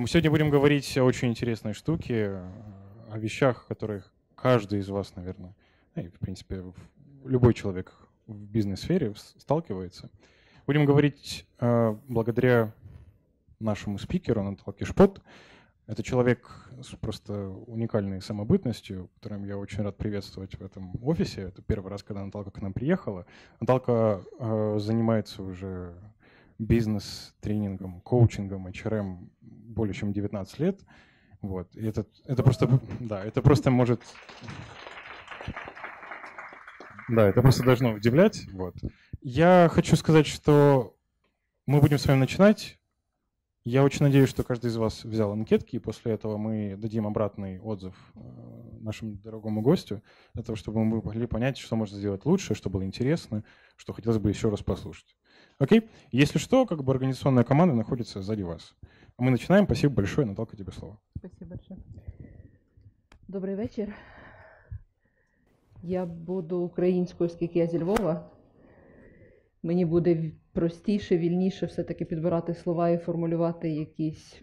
Мы сегодня будем говорить о очень интересной штуке, о вещах, которых каждый из вас, наверное, ну и, в принципе, любой человек в бизнес-сфере сталкивается. Будем говорить э, благодаря нашему спикеру Наталке Шпот. Это человек с просто уникальной самобытностью, которым я очень рад приветствовать в этом офисе. Это первый раз, когда Наталка к нам приехала. Наталка э, занимается уже бизнес-тренингом, коучингом, HRM более чем 19 лет. Вот. И это, это просто, да, это просто может... Да, это просто должно удивлять. Вот. Я хочу сказать, что мы будем с вами начинать. Я очень надеюсь, что каждый из вас взял анкетки, и после этого мы дадим обратный отзыв э, нашему дорогому гостю, для того, чтобы мы могли понять, что можно сделать лучше, что было интересно, что хотелось бы еще раз послушать. Окей? Если что, как бы организационная команда находится сзади вас. Мы начинаем. Спасибо большое. Наталка, тебе слово. Спасибо большое. Добрий вечір. Я буду українською, оскільки я зі Львова. Мені буде простіше, вільніше все-таки підбирати слова і формулювати якісь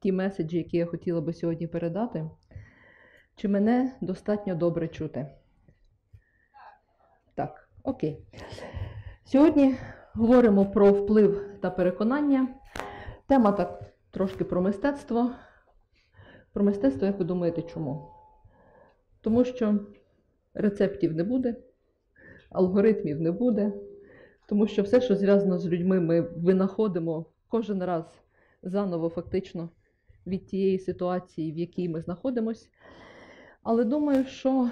ті меседжі, які я хотіла би сьогодні передати. Чи мене достатньо добре чути? Так, окей. Сьогодні говоримо про вплив та переконання. Тема так трошки про мистецтво. Про мистецтво, як ви думаєте, чому? Тому що рецептів не буде, алгоритмів не буде, тому що все, що зв'язано з людьми, ми винаходимо кожен раз заново, фактично, від тієї ситуації, в якій ми знаходимося. Але думаю, що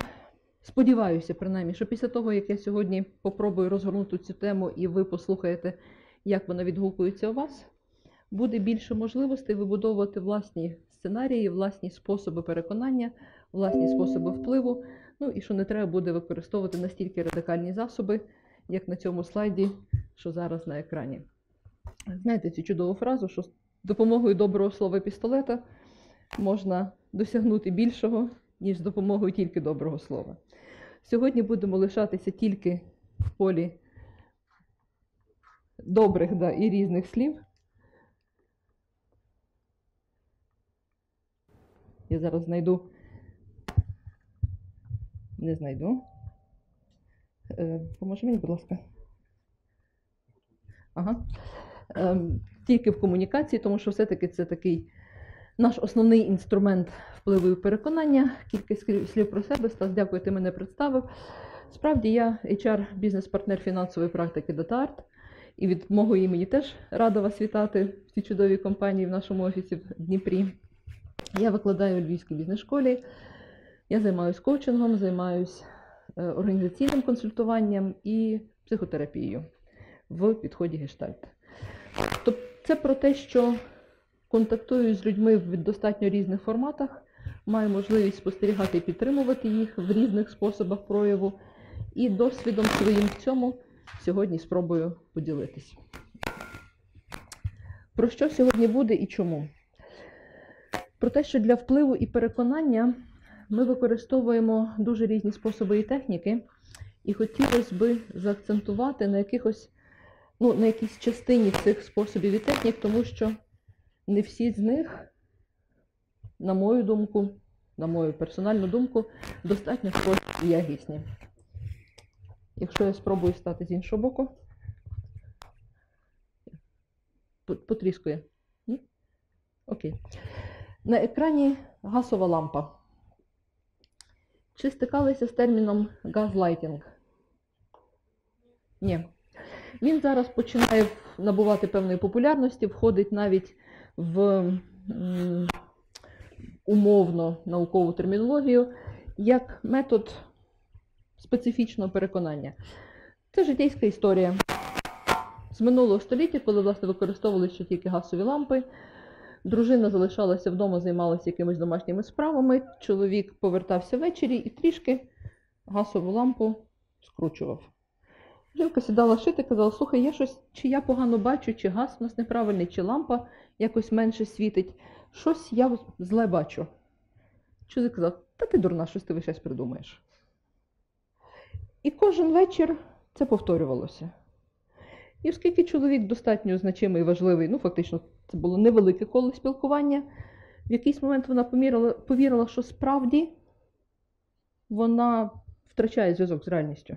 сподіваюся, принаймні, що після того, як я сьогодні попробую розгорнути цю тему, і ви послухаєте, як вона відгукується у вас буде більше можливостей вибудовувати власні сценарії, власні способи переконання, власні способи впливу. Ну і що не треба буде використовувати настільки радикальні засоби, як на цьому слайді, що зараз на екрані. Знаєте цю чудову фразу, що з допомогою доброго слова пістолета можна досягнути більшого, ніж з допомогою тільки доброго слова. Сьогодні будемо лишатися тільки в полі добрих да, і різних слів. Я зараз знайду. Не знайду. Е, Поможи мені, будь ласка. Ага. Е, Тільки в комунікації, тому що все-таки це такий наш основний інструмент впливу і переконання. Кілька слів про себе. Стас, дякую, ти мене представив. Справді, я HR, бізнес-партнер фінансової практики DataArt. І від мого імені теж рада вас вітати в цій чудовій компанії в нашому офісі в Дніпрі. Я викладаю у Львівській бізнес-школі. Я займаюся коучингом, займаюся е, організаційним консультуванням і психотерапією в підході гештальт. Тобто це про те, що контактую з людьми в достатньо різних форматах, маю можливість спостерігати і підтримувати їх в різних способах прояву. І досвідом своїм в цьому сьогодні спробую поділитись. Про що сьогодні буде і чому? Про те, що для впливу і переконання ми використовуємо дуже різні способи і техніки, і хотілося би заакцентувати на якихось, ну, на якійсь частині цих способів і технік, тому що не всі з них, на мою думку, на мою персональну думку, достатньо і якісні. Якщо я спробую стати з іншого боку, потріскує. Ні? Окей. На екрані газова лампа. Чи стикалися з терміном газлайтінг? Ні. Він зараз починає набувати певної популярності, входить навіть в умовно наукову термінологію як метод специфічного переконання. Це життєйська історія. З минулого століття, коли власне використовували ще тільки газові лампи. Дружина залишалася вдома, займалася якимись домашніми справами. Чоловік повертався ввечері і трішки газову лампу скручував. Жінка сідала шити, казала, слухай, я щось, чи я погано бачу, чи газ у нас неправильний, чи лампа якось менше світить. Щось я зле бачу. Чоловік казав, та ти дурна, щось ти весь час придумаєш. І кожен вечір це повторювалося. І оскільки чоловік достатньо значимий важливий, ну фактично Це було невелике коло спілкування. В якийсь момент вона помірила, повірила, що справді вона втрачає зв'язок з реальністю.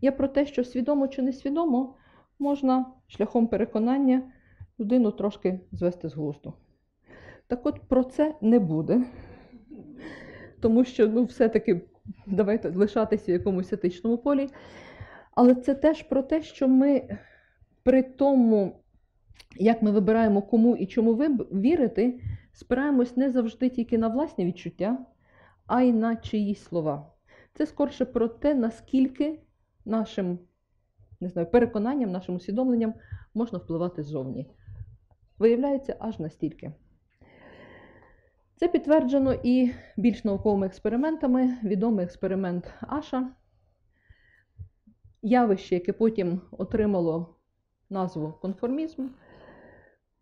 Я про те, що свідомо чи несвідомо можна шляхом переконання людину трошки звести з глузду. Так от про це не буде. Тому що ну, все-таки давайте лишатися в якомусь етичному полі. Але це теж про те, що ми при тому, як ми вибираємо, кому і чому вірити, спираємось не завжди тільки на власні відчуття, а й на чиїсь слова. Це скорше про те, наскільки нашим не знаю, переконанням, нашим усвідомленням можна впливати ззовні. Виявляється, аж настільки. Це підтверджено і більш науковими експериментами. Відомий експеримент Аша, явище, яке потім отримало назву конформізм,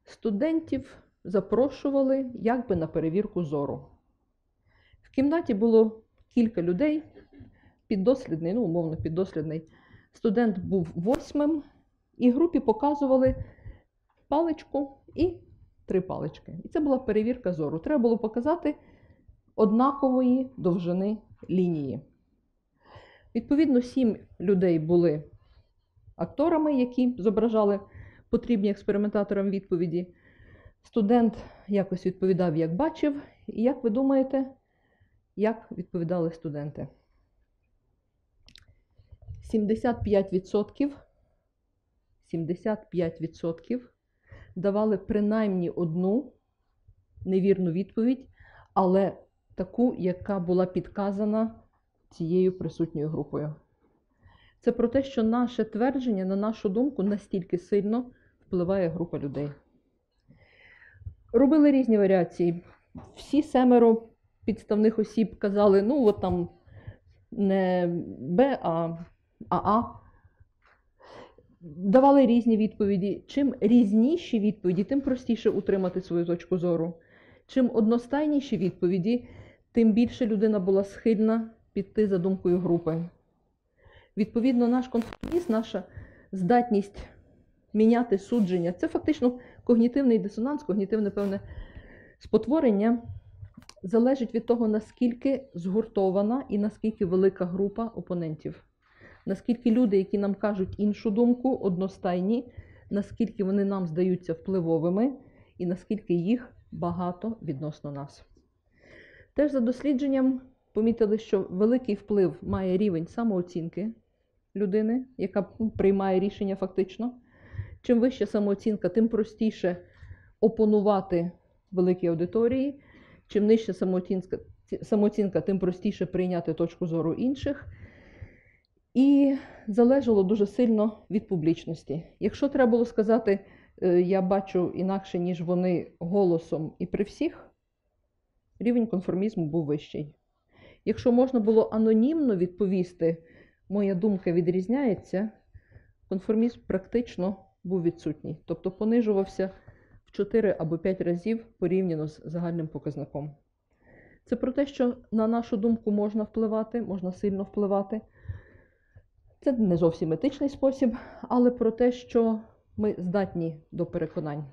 студентів запрошували якби на перевірку зору. В кімнаті було кілька людей, піддослідний, ну, умовно, піддослідний. Студент був восьмим, і групі показували паличку і три палички. І це була перевірка зору. Треба було показати однакової довжини лінії. Відповідно, сім людей були акторами, які зображали потрібні експериментаторам відповіді. Студент якось відповідав, як бачив. І як ви думаєте, як відповідали студенти? 75% 75% давали принаймні одну невірну відповідь, але таку, яка була підказана цією присутньою групою. Це про те, що наше твердження, на нашу думку, настільки сильно впливає група людей. Робили різні варіації. Всі семеро підставних осіб казали, ну, от там не Б, а АА. Давали різні відповіді. Чим різніші відповіді, тим простіше утримати свою точку зору. Чим одностайніші відповіді, тим більше людина була схильна піти за думкою групи. Відповідно, наш конформізм, наша здатність міняти судження це фактично когнітивний дисонанс, когнітивне певне спотворення, залежить від того, наскільки згуртована і наскільки велика група опонентів. Наскільки люди, які нам кажуть іншу думку, одностайні, наскільки вони нам здаються впливовими, і наскільки їх багато відносно нас. Теж за дослідженням помітили, що великий вплив має рівень самооцінки людини, яка приймає рішення фактично. Чим вища самооцінка, тим простіше опонувати великій аудиторії. Чим нижча самооцінка, самооцінка, тим простіше прийняти точку зору інших. І залежало дуже сильно від публічності. Якщо треба було сказати, е, я бачу інакше, ніж вони голосом і при всіх, рівень конформізму був вищий. Якщо можна було анонімно відповісти, моя думка відрізняється, конформізм практично був відсутній, тобто понижувався в 4 або 5 разів порівняно з загальним показником. Це про те, що на нашу думку можна впливати, можна сильно впливати. Це не зовсім етичний спосіб, але про те, що ми здатні до переконань.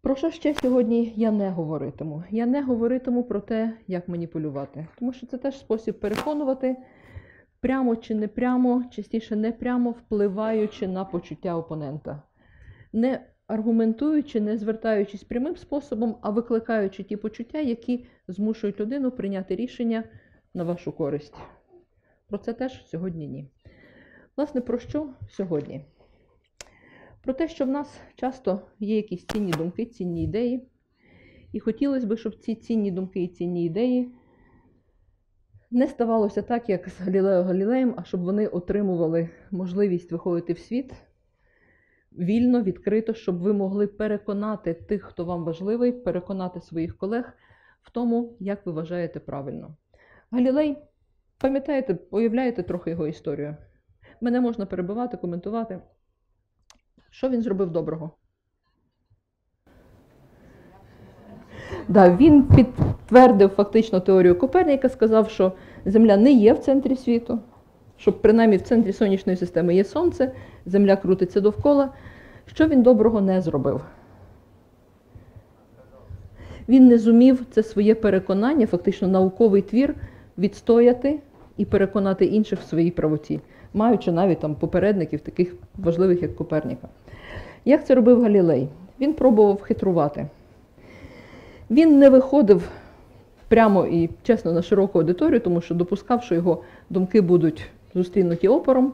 Про що ще сьогодні я не говоритиму? Я не говоритиму про те, як маніпулювати, тому що це теж спосіб переконувати прямо чи не прямо, частіше не прямо впливаючи на почуття опонента, не аргументуючи, не звертаючись прямим способом, а викликаючи ті почуття, які змушують людину прийняти рішення на вашу користь. Про це теж сьогодні ні. Власне, про що сьогодні? Про те, що в нас часто є якісь цінні думки, цінні ідеї. І хотілося б, щоб ці цінні думки і цінні ідеї не ставалося так, як з Галілео Галілеєм, а щоб вони отримували можливість виходити в світ вільно, відкрито, щоб ви могли переконати тих, хто вам важливий, переконати своїх колег в тому, як ви вважаєте правильно. Галілей Пам'ятаєте, уявляєте трохи його історію. Мене можна перебивати, коментувати. Що він зробив доброго? Да, Він підтвердив фактично теорію Коперніка, сказав, що Земля не є в центрі світу, що принаймні в центрі сонячної системи є Сонце, Земля крутиться довкола. Що він доброго не зробив? Він не зумів це своє переконання, фактично науковий твір, відстояти і переконати інших в своїй правоті, маючи навіть там попередників, таких важливих, як Коперніка. Як це робив Галілей? Він пробував хитрувати. Він не виходив прямо і чесно на широку аудиторію, тому що допускав, що його думки будуть зустрінуті опором.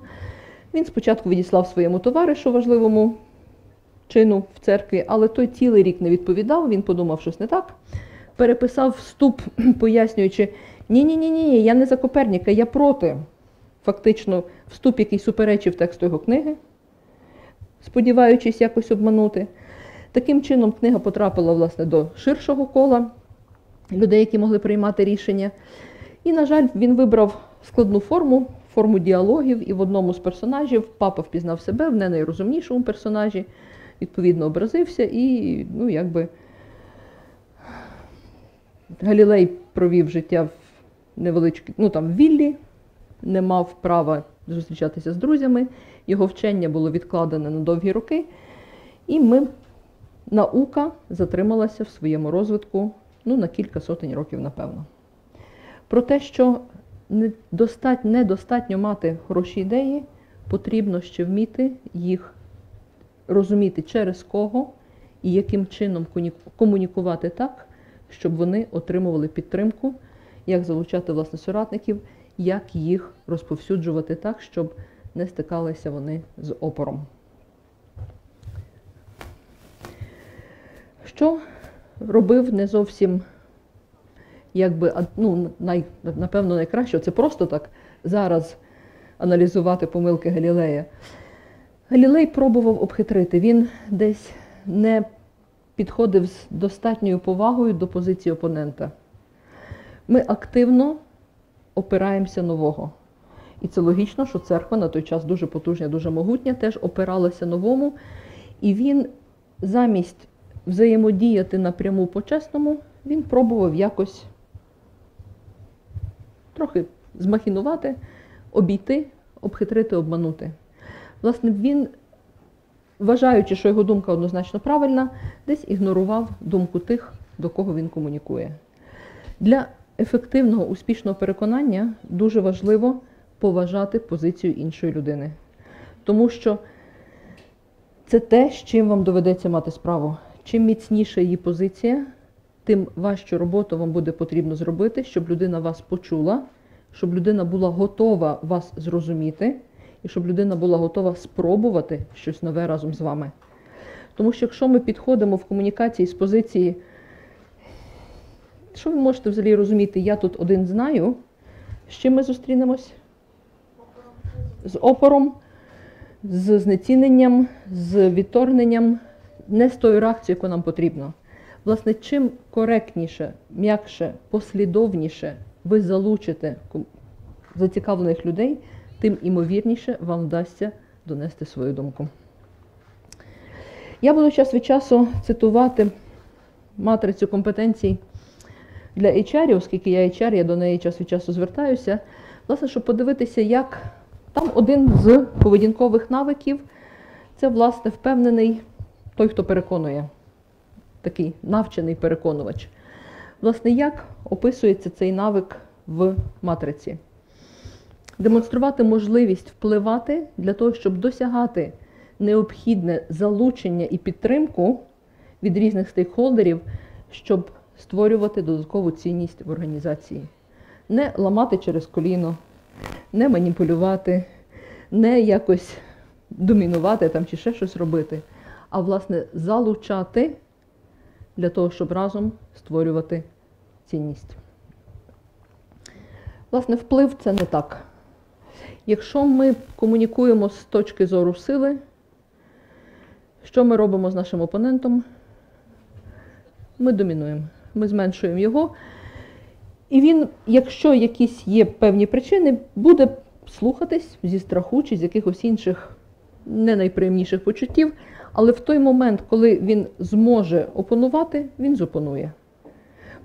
Він спочатку відіслав своєму товаришу важливому чину в церкві, але той цілий рік не відповідав, він подумав, щось не так. Переписав вступ, пояснюючи: ні-ні, ні, ні, я не за Коперніка, я проти. Фактично, вступ, який суперечив тексту його книги, сподіваючись якось обманути. Таким чином, книга потрапила власне до ширшого кола людей, які могли приймати рішення. І, на жаль, він вибрав складну форму, форму діалогів, і в одному з персонажів папа впізнав себе в не найрозумнішому персонажі, відповідно образився і, ну, якби Галілей провів життя в невеличкій, ну там віллі, не мав права зустрічатися з друзями, його вчення було відкладене на довгі роки, і ми, наука затрималася в своєму розвитку ну, на кілька сотень років, напевно. Про те, що недостатньо мати хороші ідеї, потрібно ще вміти їх розуміти, через кого і яким чином комунікувати так, щоб вони отримували підтримку, як залучати власне соратників, як їх розповсюджувати так, щоб не стикалися вони з опором. Що робив не зовсім, якби, ну, най, напевно, найкраще, це просто так зараз аналізувати помилки Галілея. Галілей пробував обхитрити, він десь не підходив з достатньою повагою до позиції опонента. Ми активно опираємося нового. І це логічно, що церква на той час дуже потужня, дуже могутня, теж опиралася новому. І він замість взаємодіяти напряму по-чесному, він пробував якось трохи змахінувати, обійти, обхитрити, обманути. Власне, він, вважаючи, що його думка однозначно правильна, десь ігнорував думку тих, до кого він комунікує. Для ефективного, успішного переконання дуже важливо поважати позицію іншої людини. Тому що це те, з чим вам доведеться мати справу. Чим міцніша її позиція, тим важчу роботу вам буде потрібно зробити, щоб людина вас почула, щоб людина була готова вас зрозуміти, і щоб людина була готова спробувати щось нове разом з вами. Тому що якщо ми підходимо в комунікації з позиції, що ви можете взагалі розуміти, я тут один знаю, з чим ми зустрінемось? З опором, з знеціненням, з відторгненням не з тою реакцією, яку нам потрібно. Власне, чим коректніше, м'якше, послідовніше ви залучите зацікавлених людей, тим імовірніше вам вдасться донести свою думку. Я буду час від часу цитувати матрицю компетенцій для HR, оскільки я HR, я до неї час від часу звертаюся, власне, щоб подивитися, як там один з поведінкових навиків це, власне, впевнений той, хто переконує, такий навчений переконувач. Власне, як описується цей навик в матриці? Демонструвати можливість впливати для того, щоб досягати необхідне залучення і підтримку від різних стейкхолдерів, щоб створювати додаткову цінність в організації. Не ламати через коліно, не маніпулювати, не якось домінувати там чи ще щось робити а власне залучати для того, щоб разом створювати цінність. Власне, вплив це не так. Якщо ми комунікуємо з точки зору сили, що ми робимо з нашим опонентом? Ми домінуємо, ми зменшуємо його. І він, якщо якісь є певні причини, буде слухатись зі страху чи з якихось інших не найприємніших почуттів, але в той момент, коли він зможе опонувати, він зопонує.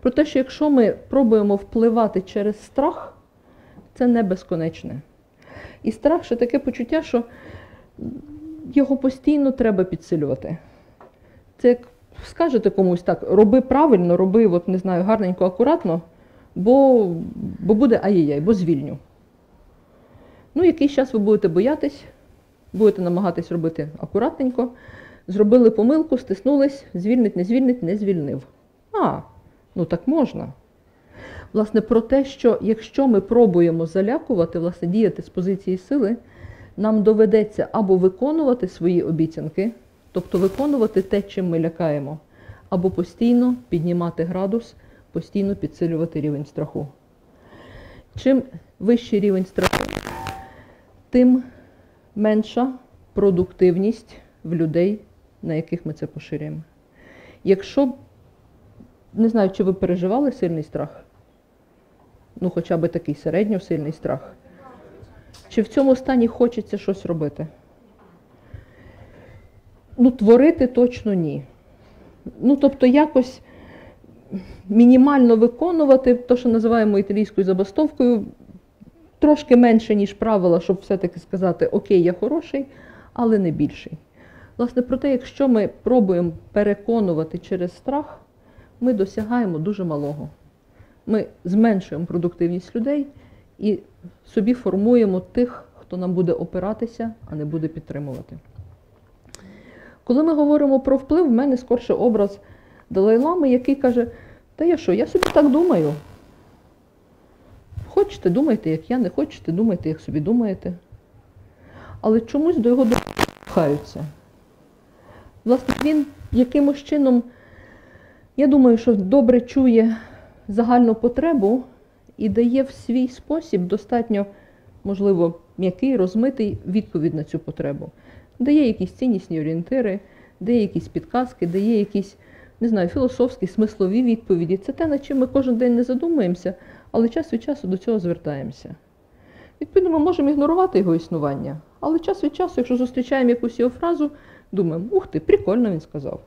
Про те, що якщо ми пробуємо впливати через страх, це не безконечне. І страх ще таке почуття, що його постійно треба підсилювати. Це як скажете комусь так, роби правильно, роби, от, не знаю, гарненько, акуратно, бо, бо буде ай-яй, бо звільню. Ну, якийсь час ви будете боятись, будете намагатись робити акуратненько. Зробили помилку, стиснулись, звільнить, не звільнить, не звільнив. А, ну так можна. Власне, про те, що якщо ми пробуємо залякувати, власне, діяти з позиції сили, нам доведеться або виконувати свої обіцянки, тобто виконувати те, чим ми лякаємо, або постійно піднімати градус, постійно підсилювати рівень страху. Чим вищий рівень страху, тим менша продуктивність в людей, на яких ми це поширюємо. Якщо, не знаю, чи ви переживали сильний страх, ну хоча б такий середньосильний страх, чи в цьому стані хочеться щось робити? Ну, творити точно ні. Ну, тобто, якось мінімально виконувати те, що називаємо італійською забастовкою, трошки менше, ніж правила, щоб все-таки сказати, окей, я хороший, але не більший. Власне, про те, якщо ми пробуємо переконувати через страх, ми досягаємо дуже малого. Ми зменшуємо продуктивність людей і собі формуємо тих, хто нам буде опиратися, а не буде підтримувати. Коли ми говоримо про вплив, в мене скорше образ Далай-Лами, який каже, та я що, я собі так думаю. Хочете, думайте, як я, не хочете, думайте, як собі думаєте. Але чомусь до його допхаються. Власне, він якимось чином, я думаю, що добре чує загальну потребу і дає в свій спосіб достатньо, можливо, м'який, розмитий відповідь на цю потребу. Дає якісь ціннісні орієнтири, дає якісь підказки, дає якісь, не знаю, філософські, смислові відповіді. Це те, над чим ми кожен день не задумуємося, але час від часу до цього звертаємося. Відповідно, ми можемо ігнорувати його існування, але час від часу, якщо зустрічаємо якусь його фразу, думаємо, ух ти, прикольно він сказав.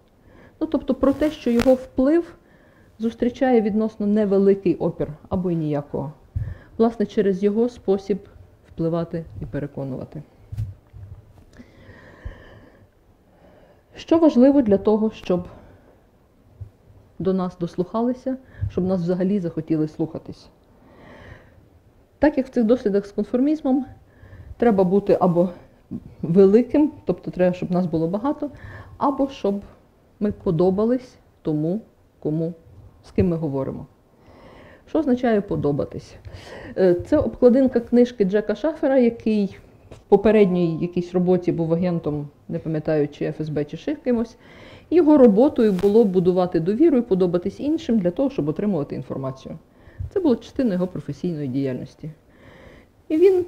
Ну, тобто про те, що його вплив зустрічає відносно невеликий опір або й ніякого. Власне, через його спосіб впливати і переконувати. Що важливо для того, щоб до нас дослухалися, щоб нас взагалі захотіли слухатись? Так як в цих дослідах з конформізмом, треба бути або великим, тобто треба, щоб нас було багато, або щоб ми подобались тому, кому, з ким ми говоримо. Що означає подобатись? Е, це обкладинка книжки Джека Шафера, який попередній якійсь роботі був агентом, не пам'ятаю, чи ФСБ, чи ще кимось. Його роботою було будувати довіру і подобатись іншим для того, щоб отримувати інформацію. Це було частиною його професійної діяльності. І він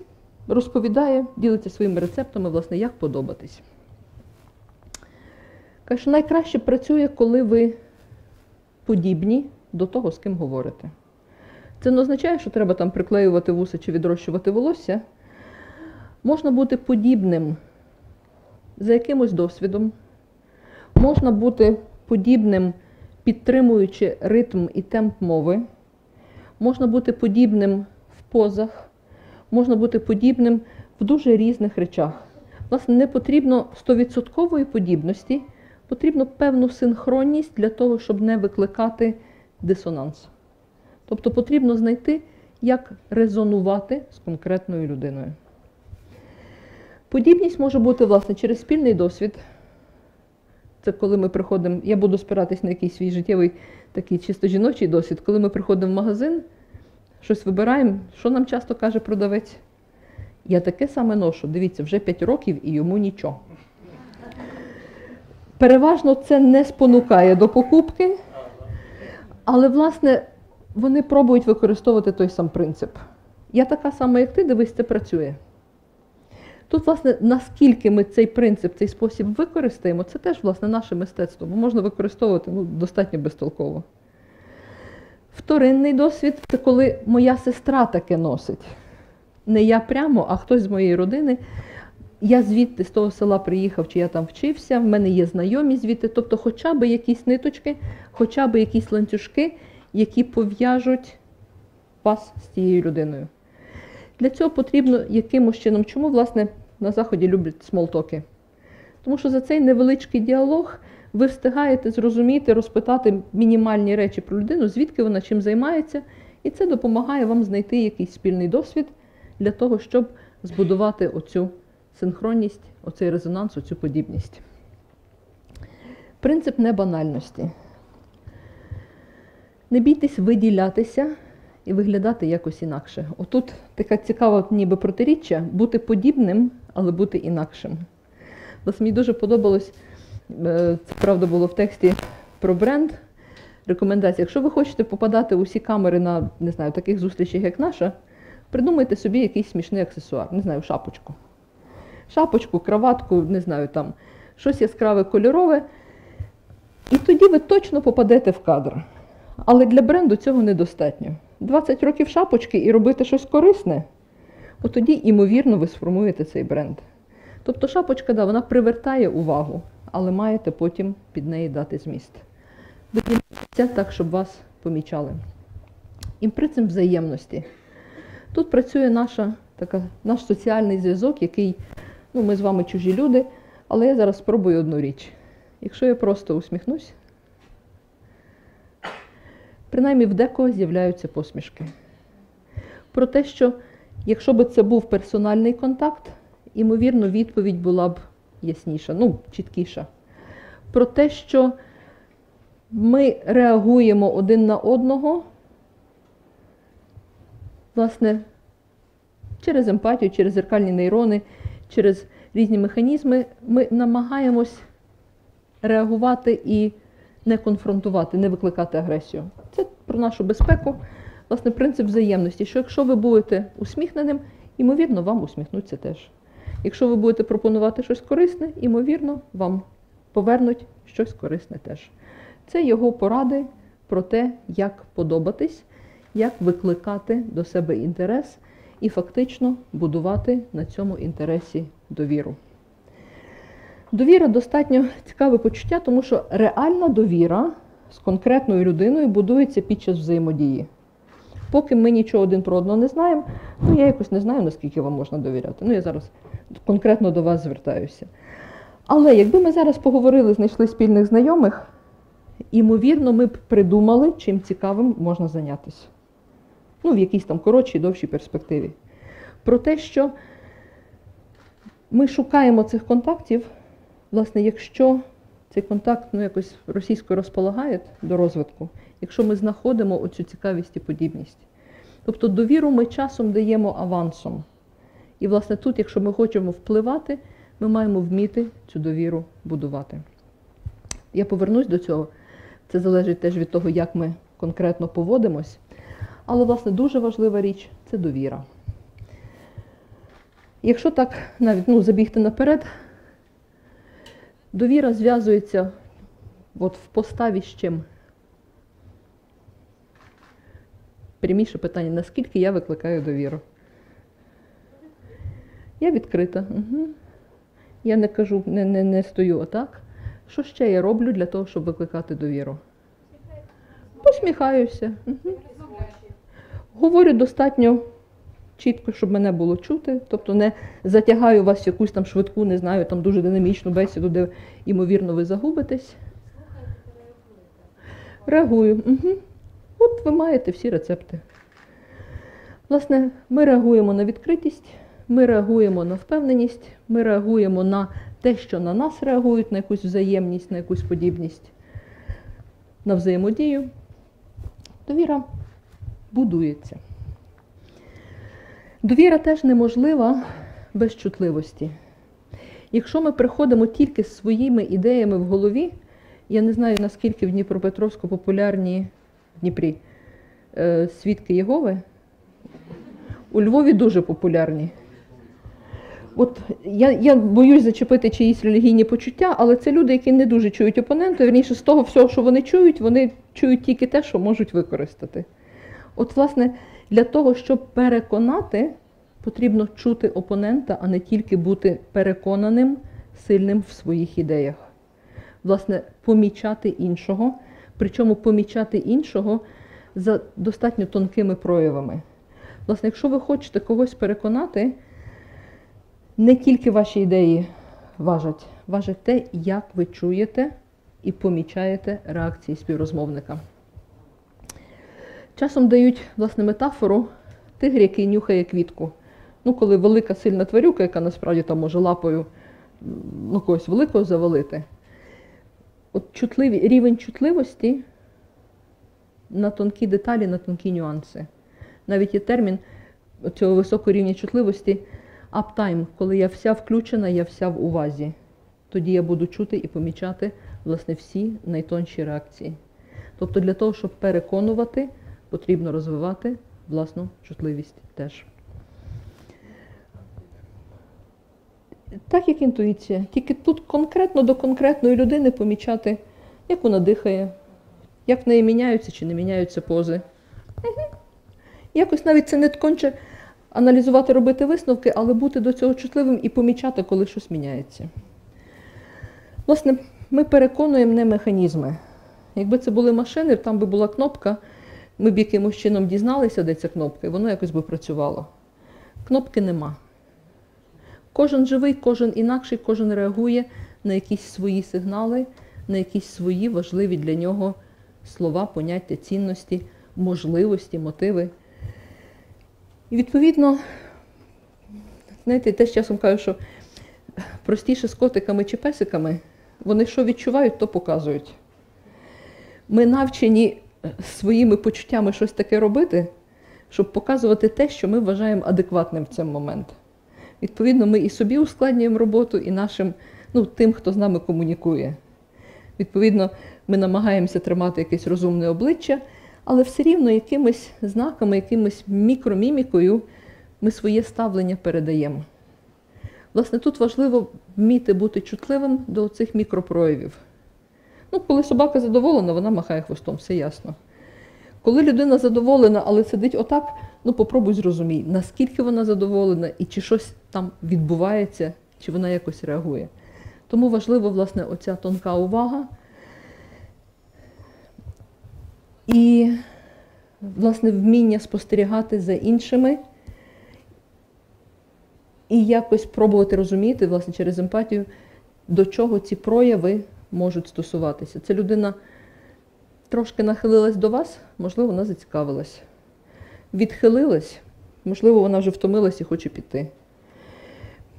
розповідає, ділиться своїми рецептами, власне, як подобатись. Каже, що найкраще працює, коли ви подібні до того, з ким говорите. Це не означає, що треба там приклеювати вуса чи відрощувати волосся. Можна бути подібним за якимось досвідом, можна бути подібним, підтримуючи ритм і темп мови, можна бути подібним в позах, можна бути подібним в дуже різних речах. Власне, не потрібно 100% подібності, потрібно певну синхронність для того, щоб не викликати дисонанс. Тобто потрібно знайти, як резонувати з конкретною людиною. Подібність може бути, власне, через спільний досвід. Це коли ми приходимо, я буду спиратись на якийсь свій життєвий такий чисто жіночий досвід, коли ми приходимо в магазин, щось вибираємо, що нам часто каже продавець? Я таке саме ношу, дивіться, вже 5 років і йому нічого. Переважно це не спонукає до покупки, але, власне, вони пробують використовувати той сам принцип. Я така сама, як ти, дивись, це працює. Тут, власне, наскільки ми цей принцип, цей спосіб використаємо, це теж, власне, наше мистецтво, бо можна використовувати ну, достатньо безтолково. Вторинний досвід це коли моя сестра таке носить. Не я прямо, а хтось з моєї родини. Я звідти з того села приїхав, чи я там вчився, в мене є знайомі звідти, тобто хоча б якісь ниточки, хоча б якісь ланцюжки, які пов'яжуть вас з цією людиною. Для цього потрібно якимось чином, чому, власне, на Заході люблять смолтоки. Тому що за цей невеличкий діалог ви встигаєте зрозуміти, розпитати мінімальні речі про людину, звідки вона чим займається, і це допомагає вам знайти якийсь спільний досвід для того, щоб збудувати оцю синхронність, оцей резонанс, оцю подібність. Принцип небанальності. Не бійтесь виділятися і виглядати якось інакше. Отут така цікава ніби протиріччя бути подібним, але бути інакшим. Власне, мені дуже подобалось, е, це правда було в тексті про бренд. Рекомендація. Якщо ви хочете попадати у всі камери на не знаю, таких зустрічах, як наша, придумайте собі якийсь смішний аксесуар, не знаю, шапочку. Шапочку, краватку, не знаю, там щось яскраве кольорове. І тоді ви точно попадете в кадр. Але для бренду цього недостатньо. 20 років шапочки і робити щось корисне, от тоді, ймовірно, ви сформуєте цей бренд. Тобто шапочка, да, вона привертає увагу, але маєте потім під неї дати зміст. Виділіться так, щоб вас помічали. І принцип взаємності. Тут працює наша, така, наш соціальний зв'язок, який, ну, ми з вами чужі люди, але я зараз спробую одну річ. Якщо я просто усміхнусь, принаймні в декого з'являються посмішки. Про те, що якщо б це був персональний контакт, ймовірно, відповідь була б ясніша, ну, чіткіша. Про те, що ми реагуємо один на одного, власне, через емпатію, через зеркальні нейрони, через різні механізми, ми намагаємось реагувати і не конфронтувати, не викликати агресію. Це про нашу безпеку, власне, принцип взаємності, що якщо ви будете усміхненим, ймовірно, вам усміхнуться теж. Якщо ви будете пропонувати щось корисне, ймовірно, вам повернуть щось корисне теж. Це його поради про те, як подобатись, як викликати до себе інтерес і фактично будувати на цьому інтересі довіру. Довіра достатньо цікаве почуття, тому що реальна довіра з конкретною людиною будується під час взаємодії. Поки ми нічого один про одного не знаємо, ну я якось не знаю, наскільки вам можна довіряти. Ну, я зараз конкретно до вас звертаюся. Але якби ми зараз поговорили, знайшли спільних знайомих, ймовірно, ми б придумали, чим цікавим можна зайнятися. Ну, в якійсь там коротшій, довшій перспективі. Про те, що ми шукаємо цих контактів, власне, якщо цей контакт ну, якось російською розполагає до розвитку, якщо ми знаходимо оцю цікавість і подібність. Тобто довіру ми часом даємо авансом. І, власне, тут, якщо ми хочемо впливати, ми маємо вміти цю довіру будувати. Я повернусь до цього. Це залежить теж від того, як ми конкретно поводимось. Але, власне, дуже важлива річ це довіра. Якщо так навіть ну, забігти наперед, довіра зв'язується от в поставі з чим. Пряміше питання, наскільки я викликаю довіру? Я відкрита. Угу. Я не кажу, не, не, не стою отак. Що ще я роблю для того, щоб викликати довіру? Посміхаюся. Угу. Говорю достатньо чітко, щоб мене було чути. Тобто не затягаю вас якусь там швидку, не знаю, там дуже динамічну бесіду, де, ймовірно, ви загубитесь. Реагую. Угу. От ви маєте всі рецепти. Власне, ми реагуємо на відкритість, ми реагуємо на впевненість, ми реагуємо на те, що на нас реагують, на якусь взаємність, на якусь подібність, на взаємодію. Довіра будується. Довіра теж неможлива без чутливості. Якщо ми приходимо тільки з своїми ідеями в голові, я не знаю, наскільки в Дніпропетровську популярні Дніпрі е, свідки Єгови, у Львові дуже популярні. От я я боюсь зачепити чиїсь релігійні почуття, але це люди, які не дуже чують опонента. Вірніше, з того всього, що вони чують, вони чують тільки те, що можуть використати. От, власне, для того, щоб переконати, потрібно чути опонента, а не тільки бути переконаним, сильним в своїх ідеях. Власне, помічати іншого, причому помічати іншого за достатньо тонкими проявами. Власне, якщо ви хочете когось переконати, не тільки ваші ідеї важать, важить те, як ви чуєте і помічаєте реакції співрозмовника. Часом дають власне метафору тигр, який нюхає квітку. Ну, коли велика сильна тварюка, яка насправді там може лапою ну, когось великого завалити. От чутливі, рівень чутливості на тонкі деталі, на тонкі нюанси. Навіть є термін цього високого рівня чутливості uptime, коли я вся включена, я вся в увазі. Тоді я буду чути і помічати власне всі найтонші реакції. Тобто для того, щоб переконувати, потрібно розвивати власну чутливість теж. Так як інтуїція, тільки тут конкретно до конкретної людини помічати, як вона дихає, як в неї міняються чи не міняються пози. Якось навіть це не конче аналізувати, робити висновки, але бути до цього чутливим і помічати, коли щось міняється. Власне, ми переконуємо не механізми. Якби це були машини, там би була кнопка, ми б якимось чином дізналися, де ця кнопка, і воно якось би працювало. Кнопки нема. Кожен живий, кожен інакший, кожен реагує на якісь свої сигнали, на якісь свої важливі для нього слова, поняття, цінності, можливості, мотиви. І відповідно, знаєте, теж часом кажу, що простіше з котиками чи песиками, вони що відчувають, то показують. Ми навчені своїми почуттями щось таке робити, щоб показувати те, що ми вважаємо адекватним в цей момент. Відповідно, ми і собі ускладнюємо роботу, і нашим, ну, тим, хто з нами комунікує. Відповідно, ми намагаємося тримати якесь розумне обличчя, але все рівно якимись знаками, якимось мікромімікою ми своє ставлення передаємо. Власне, тут важливо вміти бути чутливим до цих мікропроявів. Ну, коли собака задоволена, вона махає хвостом, все ясно. Коли людина задоволена, але сидить отак, ну попробуй зрозумій, наскільки вона задоволена і чи щось там відбувається, чи вона якось реагує. Тому важливо, власне, оця тонка увага. І, власне, вміння спостерігати за іншими і якось пробувати розуміти, власне, через емпатію, до чого ці прояви можуть стосуватися. Це людина трошки нахилилась до вас, можливо, вона зацікавилась. Відхилилась, можливо, вона вже втомилась і хоче піти.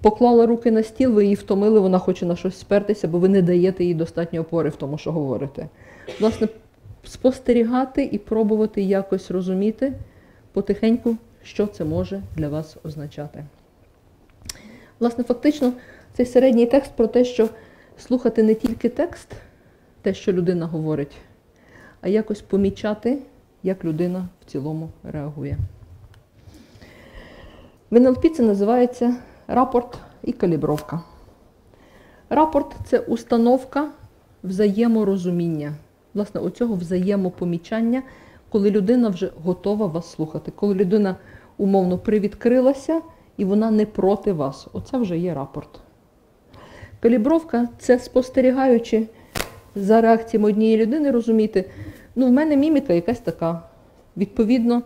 Поклала руки на стіл, ви її втомили, вона хоче на щось спертися, бо ви не даєте їй достатньо опори в тому, що говорите. Власне, спостерігати і пробувати якось розуміти потихеньку, що це може для вас означати. Власне, фактично, цей середній текст про те, що слухати не тільки текст, те, що людина говорить, а якось помічати, як людина в цілому реагує. В НЛП це називається рапорт і калібровка. Рапорт це установка взаєморозуміння, власне, оцього взаємопомічання, коли людина вже готова вас слухати, коли людина умовно привідкрилася і вона не проти вас. Оце вже є рапорт. Калібровка це спостерігаючи за реакціями однієї людини, розуміти, ну, в мене міміка якась така. Відповідно,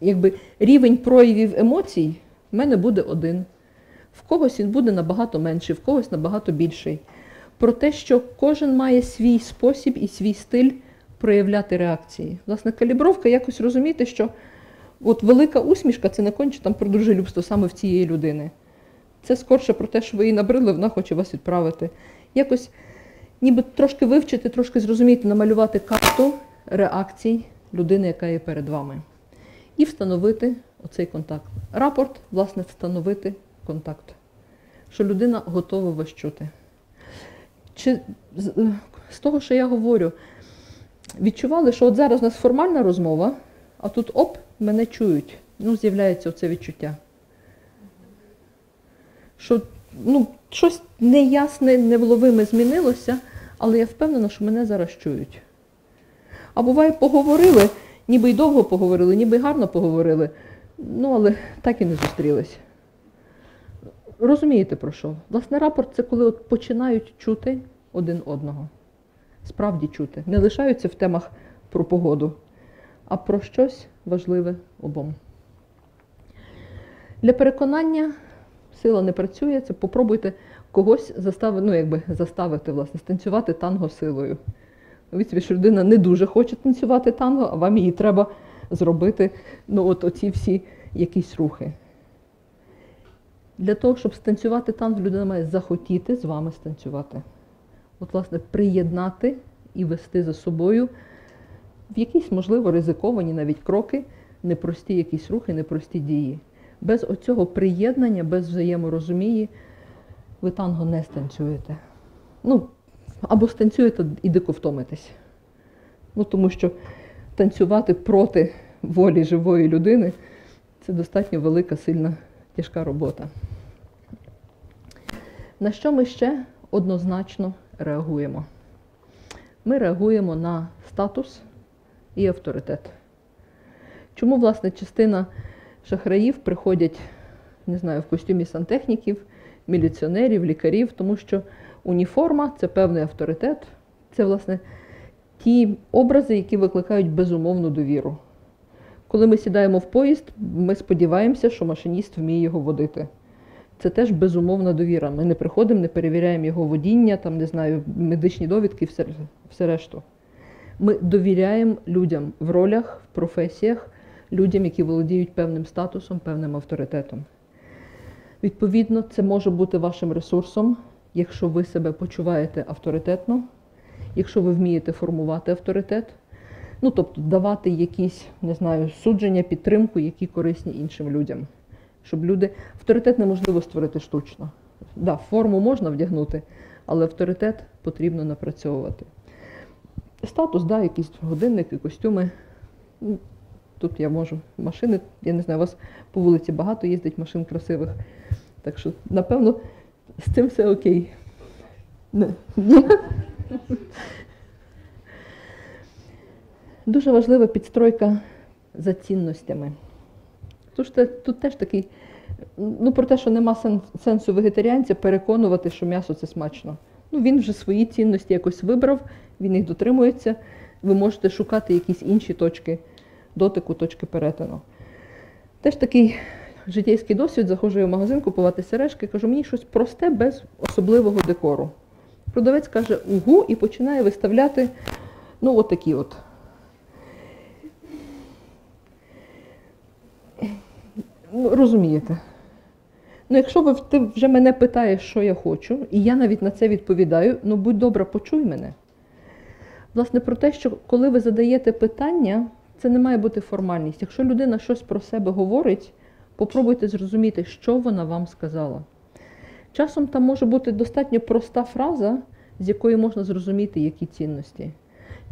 якби рівень проявів емоцій в мене буде один. В когось він буде набагато менший, в когось набагато більший. Про те, що кожен має свій спосіб і свій стиль проявляти реакції. Власне, калібровка якось розуміти, що от велика усмішка це не конче там про дружелюбство саме в цієї людини. Це скорше про те, що ви її набрили, вона хоче вас відправити. Якось ніби трошки вивчити, трошки зрозуміти, намалювати карту реакцій людини, яка є перед вами. І встановити оцей контакт. Рапорт, власне, встановити контакт, що людина готова вас чути. Чи з, з того, що я говорю, відчували, що от зараз у нас формальна розмова, а тут оп, мене чують. Ну, з'являється оце відчуття. Що ну, щось неясне, невловиме змінилося, але я впевнена, що мене зараз чують. А буває, поговорили, ніби й довго поговорили, ніби й гарно поговорили, ну, але так і не зустрілись. Розумієте про що? Власне, рапорт це коли от починають чути один одного. Справді чути. Не лишаються в темах про погоду, а про щось важливе обом. Для переконання сила не працює, це попробуйте когось заставити, ну, якби заставити, власне, станцювати танго силою. Уявіть що людина не дуже хоче танцювати танго, а вам її треба зробити ну, от оці всі якісь рухи. Для того, щоб станцювати танго, людина має захотіти з вами станцювати. От, власне, приєднати і вести за собою в якісь, можливо, ризиковані навіть кроки, непрості якісь рухи, непрості дії. Без оцього приєднання, без взаєморозумії ви танго не станцюєте. Ну, або станцюєте і дико втомитесь. Ну, тому що танцювати проти волі живої людини це достатньо велика, сильна, тяжка робота. На що ми ще однозначно реагуємо? Ми реагуємо на статус і авторитет. Чому, власне, частина шахраїв приходять, не знаю, в костюмі сантехніків, міліціонерів, лікарів, тому що уніформа це певний авторитет, це, власне, ті образи, які викликають безумовну довіру. Коли ми сідаємо в поїзд, ми сподіваємося, що машиніст вміє його водити. Це теж безумовна довіра. Ми не приходимо, не перевіряємо його водіння, там, не знаю, медичні довідки, все, все решту. Ми довіряємо людям в ролях, в професіях, людям, які володіють певним статусом, певним авторитетом. Відповідно, це може бути вашим ресурсом, якщо ви себе почуваєте авторитетно, якщо ви вмієте формувати авторитет, ну тобто давати якісь, не знаю, судження, підтримку, які корисні іншим людям. Щоб люди. Авторитет неможливо створити штучно. Да, форму можна вдягнути, але авторитет потрібно напрацьовувати. Статус, да, якісь годинники, костюми. Ну, Тут я можу машини, я не знаю, у вас по вулиці багато їздить машин красивих. Так що, напевно, з цим все окей. Дуже важлива підстройка за цінностями. Тож тут теж такий, ну про те, що нема сенсу вегетаріанця переконувати, що м'ясо це смачно. Ну, він вже свої цінності якось вибрав, він їх дотримується. Ви можете шукати якісь інші точки дотику, точки перетину. Теж такий життєвський досвід, заходжу в магазин купувати сережки, кажу, мені щось просте без особливого декору. Продавець каже угу і починає виставляти ну, от такі от. Ну, розумієте. Ну, якщо ви, ти вже мене питаєш, що я хочу, і я навіть на це відповідаю, ну будь добра, почуй мене. Власне, про те, що коли ви задаєте питання, це не має бути формальність. Якщо людина щось про себе говорить, попробуйте зрозуміти, що вона вам сказала. Часом там може бути достатньо проста фраза, з якої можна зрозуміти, які цінності.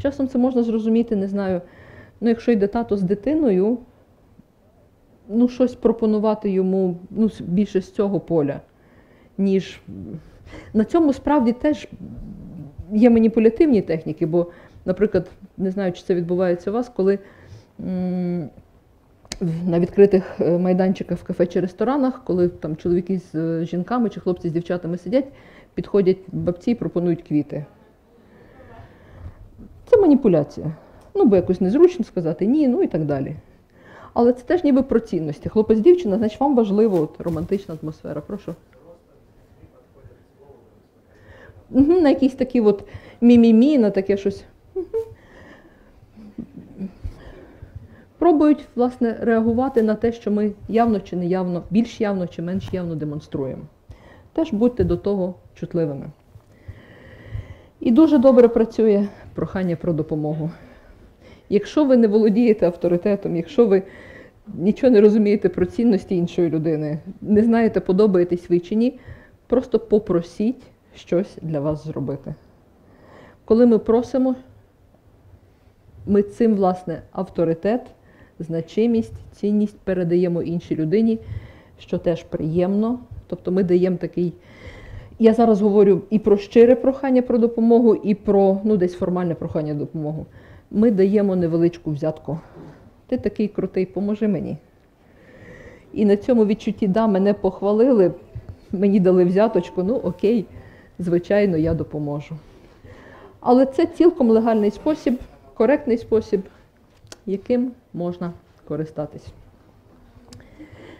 Часом це можна зрозуміти, не знаю, ну, якщо йде тато з дитиною, ну, щось пропонувати йому ну, більше з цього поля, ніж на цьому справді теж є маніпулятивні техніки, бо, наприклад, не знаю, чи це відбувається у вас, коли на відкритих е, майданчиках в кафе чи ресторанах, коли там чоловіки з е, жінками чи хлопці з дівчатами сидять, підходять бабці і пропонують квіти. Це маніпуляція. Ну, бо якось незручно сказати ні, ну і так далі. Але це теж ніби про цінності. Хлопець дівчина, значить вам важливо от, романтична атмосфера. Прошу. На якісь такі от мі-мі-мі, на таке щось. Пробують, власне, реагувати на те, що ми явно чи не явно, більш явно чи менш явно демонструємо. Теж будьте до того чутливими. І дуже добре працює прохання про допомогу. Якщо ви не володієте авторитетом, якщо ви нічого не розумієте про цінності іншої людини, не знаєте, подобаєтесь ви чи ні, просто попросіть щось для вас зробити. Коли ми просимо, ми цим, власне, авторитет, значимість, цінність передаємо іншій людині, що теж приємно. Тобто ми даємо такий. Я зараз говорю і про щире прохання про допомогу, і про ну, десь формальне прохання допомогу. Ми даємо невеличку взятку. Ти такий крутий, поможи мені. І на цьому відчутті да, мене похвалили, мені дали взяточку, ну окей, звичайно, я допоможу. Але це цілком легальний спосіб, коректний спосіб, яким можна користатись.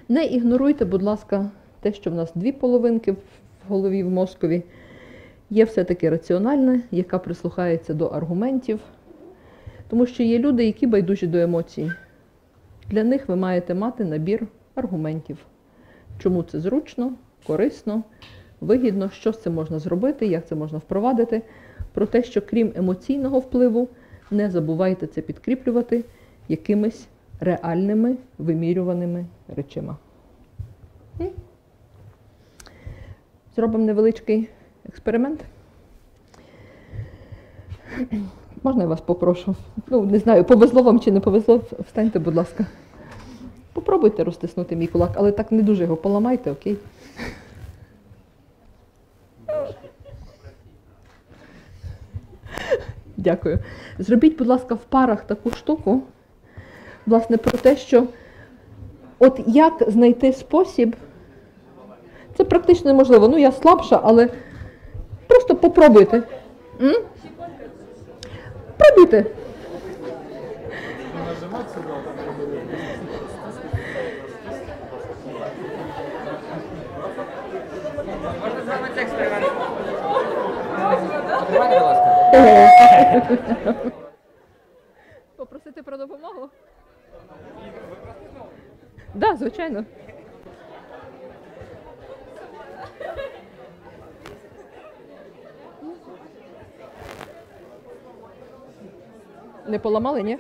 Не ігноруйте, будь ласка, те, що в нас дві половинки в голові, в мозкові, є все-таки раціональне, яка прислухається до аргументів. Тому що є люди, які байдужі до емоцій. Для них ви маєте мати набір аргументів, чому це зручно, корисно, вигідно, що з цим можна зробити, як це можна впровадити. Про те, що крім емоційного впливу, не забувайте це підкріплювати якимись реальними вимірюваними речима. Зробимо невеличкий експеримент. Можна я вас попрошу? Ну, не знаю, повезло вам чи не повезло, встаньте, будь ласка. Попробуйте розтиснути мій кулак, але так не дуже його поламайте, окей? Дякую. Зробіть, будь ласка, в парах таку штуку, власне, про те, що от як знайти спосіб, це практично неможливо. Ну, я слабша, але просто попробуйте. М? Пробуйте. Можна зробити експеримент. Ласка. Попросити про допомогу? Так, да, звичайно. Не поламали, ні?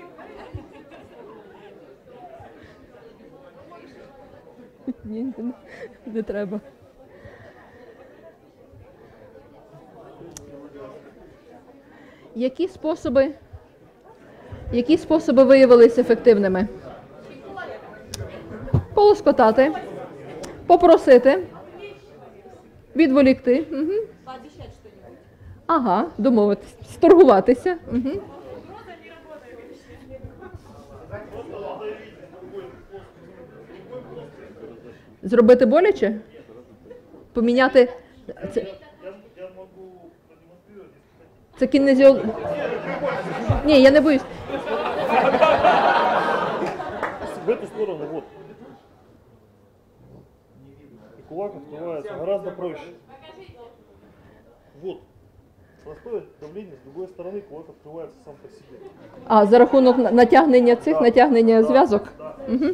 Ні, не треба. Які способи, які способи виявилися ефективними? Полоскотати, попросити, відволікти. Угу. Ага, домовитись, сторгуватися. Угу. Зробити боляче? Поміняти. Це, це кінезіол... Ні, я не боюсь. в эту сторону, вот. И кулак открывается гораздо проще. Вот. Простое давление, с другой стороны кулак открывается сам по себе. А, за рахунок на- натягнення цих, натягнення зв'язок. Угу.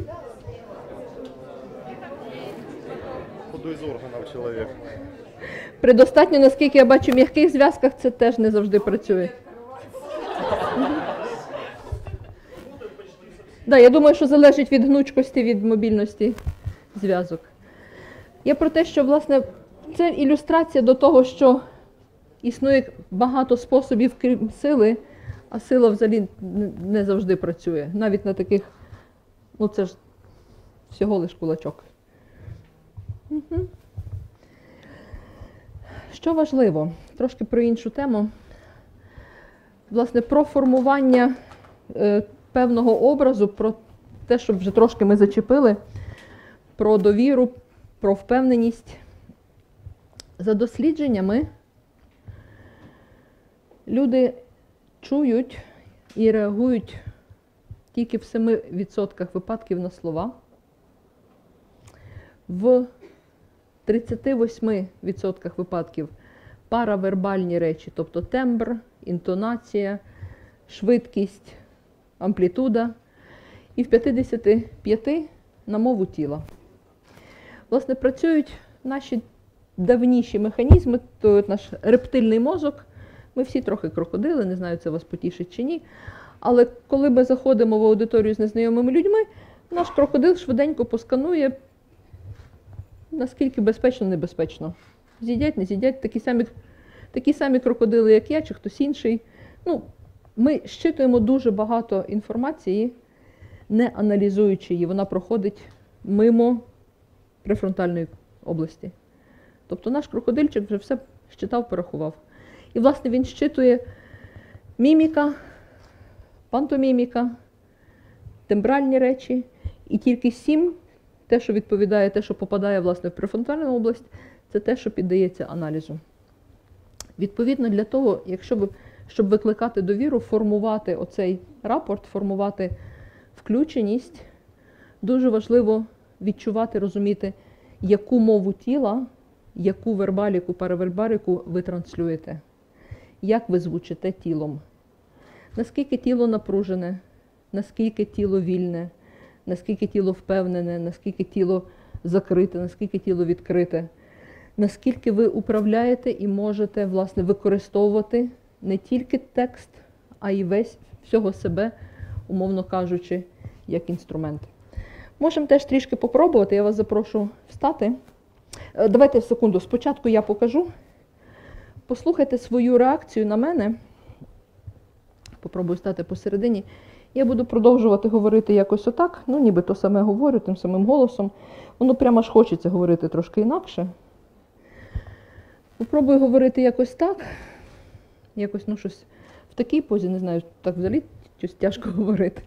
Худой из органов человек. При достатньо, наскільки я бачу, м'яких зв'язках це теж не завжди працює. Да, я думаю, що залежить від гнучкості, від мобільності зв'язок. Я про те, що власне це ілюстрація до того, що існує багато способів, крім сили, а сила взагалі не- завжди працює. Навіть на таких, ну це ж всього лиш кулачок. Мгм. Що важливо, трошки про іншу тему. Власне, про формування е, певного образу, про те, що вже трошки ми зачепили, про довіру, про впевненість. За дослідженнями люди чують і реагують тільки в 7% випадків на слова. В 38% випадків паравербальні речі, тобто тембр, інтонація, швидкість, амплітуда, і в 55% на мову тіла. Власне, працюють наші давніші механізми, то наш рептильний мозок. Ми всі трохи крокодили, не знаю, це вас потішить чи ні. Але коли ми заходимо в аудиторію з незнайомими людьми, наш крокодил швиденько посканує наскільки безпечно, небезпечно. З'їдять, не з'їдять, такі самі, такі самі крокодили, як я, чи хтось інший. Ну, ми щитуємо дуже багато інформації, не аналізуючи її. Вона проходить мимо префронтальної області. Тобто наш крокодильчик вже все щитав, порахував. І, власне, він щитує міміка, пантоміміка, тембральні речі, і тільки сім те, що відповідає, те, що попадає власне в префронтальну область, це те, що піддається аналізу. Відповідно, для того, якщо ви, щоб викликати довіру, формувати оцей рапорт, формувати включеність, дуже важливо відчувати, розуміти, яку мову тіла, яку вербаліку, паравербаліку ви транслюєте, як ви звучите тілом. Наскільки тіло напружене, наскільки тіло вільне, наскільки тіло впевнене, наскільки тіло закрите, наскільки тіло відкрите, наскільки ви управляєте і можете власне використовувати не тільки текст, а й весь всього себе, умовно кажучи, як інструмент. Можемо теж трішки попробувати. Я вас запрошу встати. Е, Давайте секунду. Спочатку я покажу. Послухайте свою реакцію на мене. Попробую стати посередині. Я буду продовжувати говорити якось отак. Ну, ніби то саме говорю, тим самим голосом. Воно прямо ж хочеться говорити трошки інакше. Попробую говорити якось так. Якось, ну, щось в такій позі, не знаю, так взагалі щось тяжко говорити.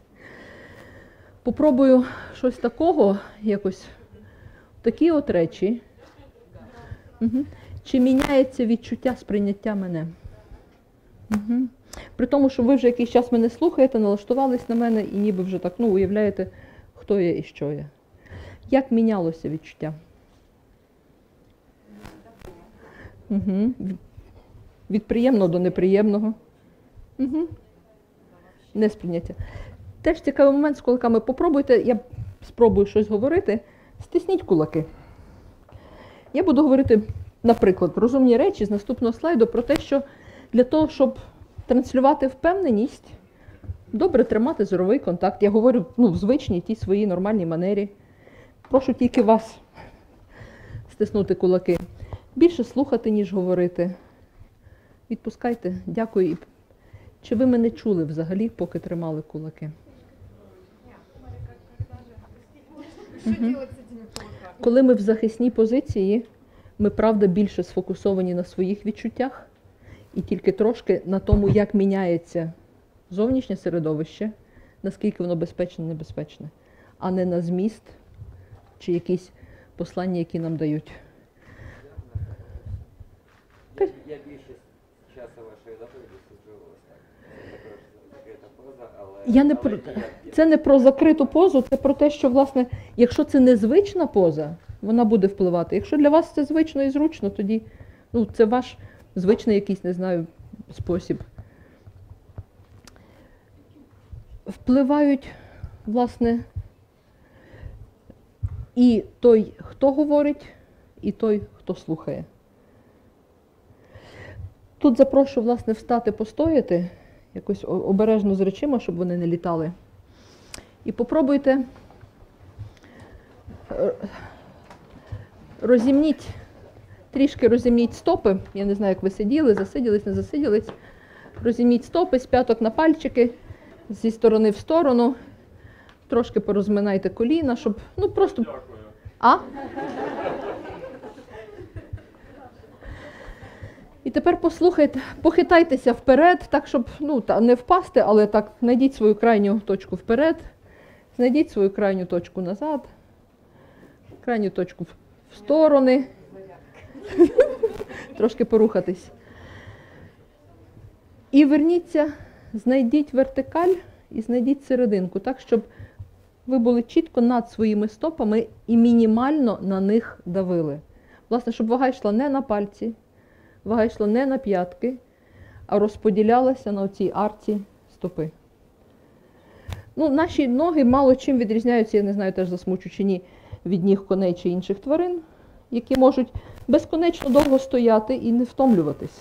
Попробую щось такого, якось такі от речі. Угу. Чи міняється відчуття сприйняття мене? Угу. При тому, що ви вже якийсь час мене слухаєте, налаштувались на мене і ніби вже так ну, уявляєте, хто я і що я. Як мінялося відчуття? Угу. Від приємного до неприємного. Угу. Несприйняття. Теж цікавий момент з кулаками. Попробуйте, я спробую щось говорити, стисніть кулаки. Я буду говорити, наприклад, розумні речі з наступного слайду про те, що для того, щоб транслювати впевненість, добре тримати зоровий контакт. Я говорю ну, в звичній тій своїй нормальній манері. Прошу тільки вас стиснути кулаки. Більше слухати, ніж говорити. Відпускайте, дякую. Чи ви мене чули взагалі, поки тримали кулаки? Мгм. Коли ми в захисній позиції, ми правда більше сфокусовані на своїх відчуттях і тільки трошки на тому, як міняється зовнішнє середовище, наскільки воно безпечне, небезпечне, а не на зміст чи якісь послання, які нам дають. Я, я більшість часу вашої доповіді ось так. Це також закрита поза, але... Я не про це не про закриту позу, це про те, що власне, якщо це незвична поза, вона буде впливати. Якщо для вас це звично і зручно, тоді ну, це ваш звичний якийсь, не знаю, спосіб. Впливають, власне, і той, хто говорить, і той, хто слухає. Тут запрошую, власне, встати, постояти, якось обережно з речима, щоб вони не літали. І попробуйте е, розімніть, трішки розімніть стопи. Я не знаю, як ви сиділи, засиділись, не засиділись. Розімніть стопи з п'яток на пальчики, зі сторони в сторону. Трошки порозминайте коліна, щоб ну просто. А? І тепер послухайте, похитайтеся вперед, так, щоб ну, не впасти, але так, знайдіть свою крайню точку вперед, знайдіть свою крайню точку назад, крайню точку в сторони. Трошки порухатись. І верніться, знайдіть вертикаль і знайдіть серединку, так, щоб ви були чітко над своїми стопами і мінімально на них давили. Власне, щоб вага йшла не на пальці, вага йшла не на п'ятки, а розподілялася на цій арці стопи. Ну, наші ноги мало чим відрізняються, я не знаю, теж засмучу чи ні, від ніг коней чи інших тварин, які можуть безконечно довго стояти і не втомлюватись.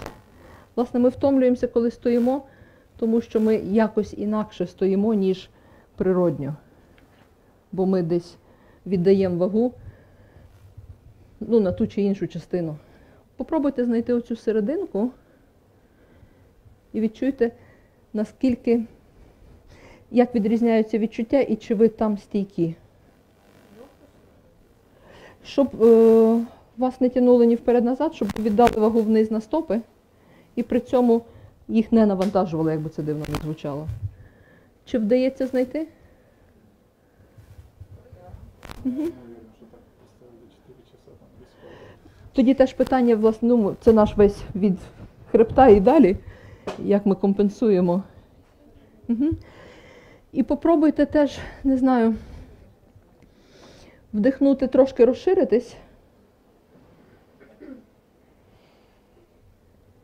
Власне, ми втомлюємося, коли стоїмо, тому що ми якось інакше стоїмо, ніж природньо. Бо ми десь віддаємо вагу ну, на ту чи іншу частину. Попробуйте знайти оцю серединку і відчуйте, наскільки, як відрізняються відчуття і чи ви там стійкі. Щоб е, вас не тянули ні вперед-назад, щоб віддали вагу вниз на стопи і при цьому їх не навантажували, як би це дивно не звучало. Чи вдається знайти? Угу. Тоді теж питання, власне, ну, це наш весь від хребта і далі, як ми компенсуємо. Угу. І попробуйте теж, не знаю, вдихнути, трошки розширитись,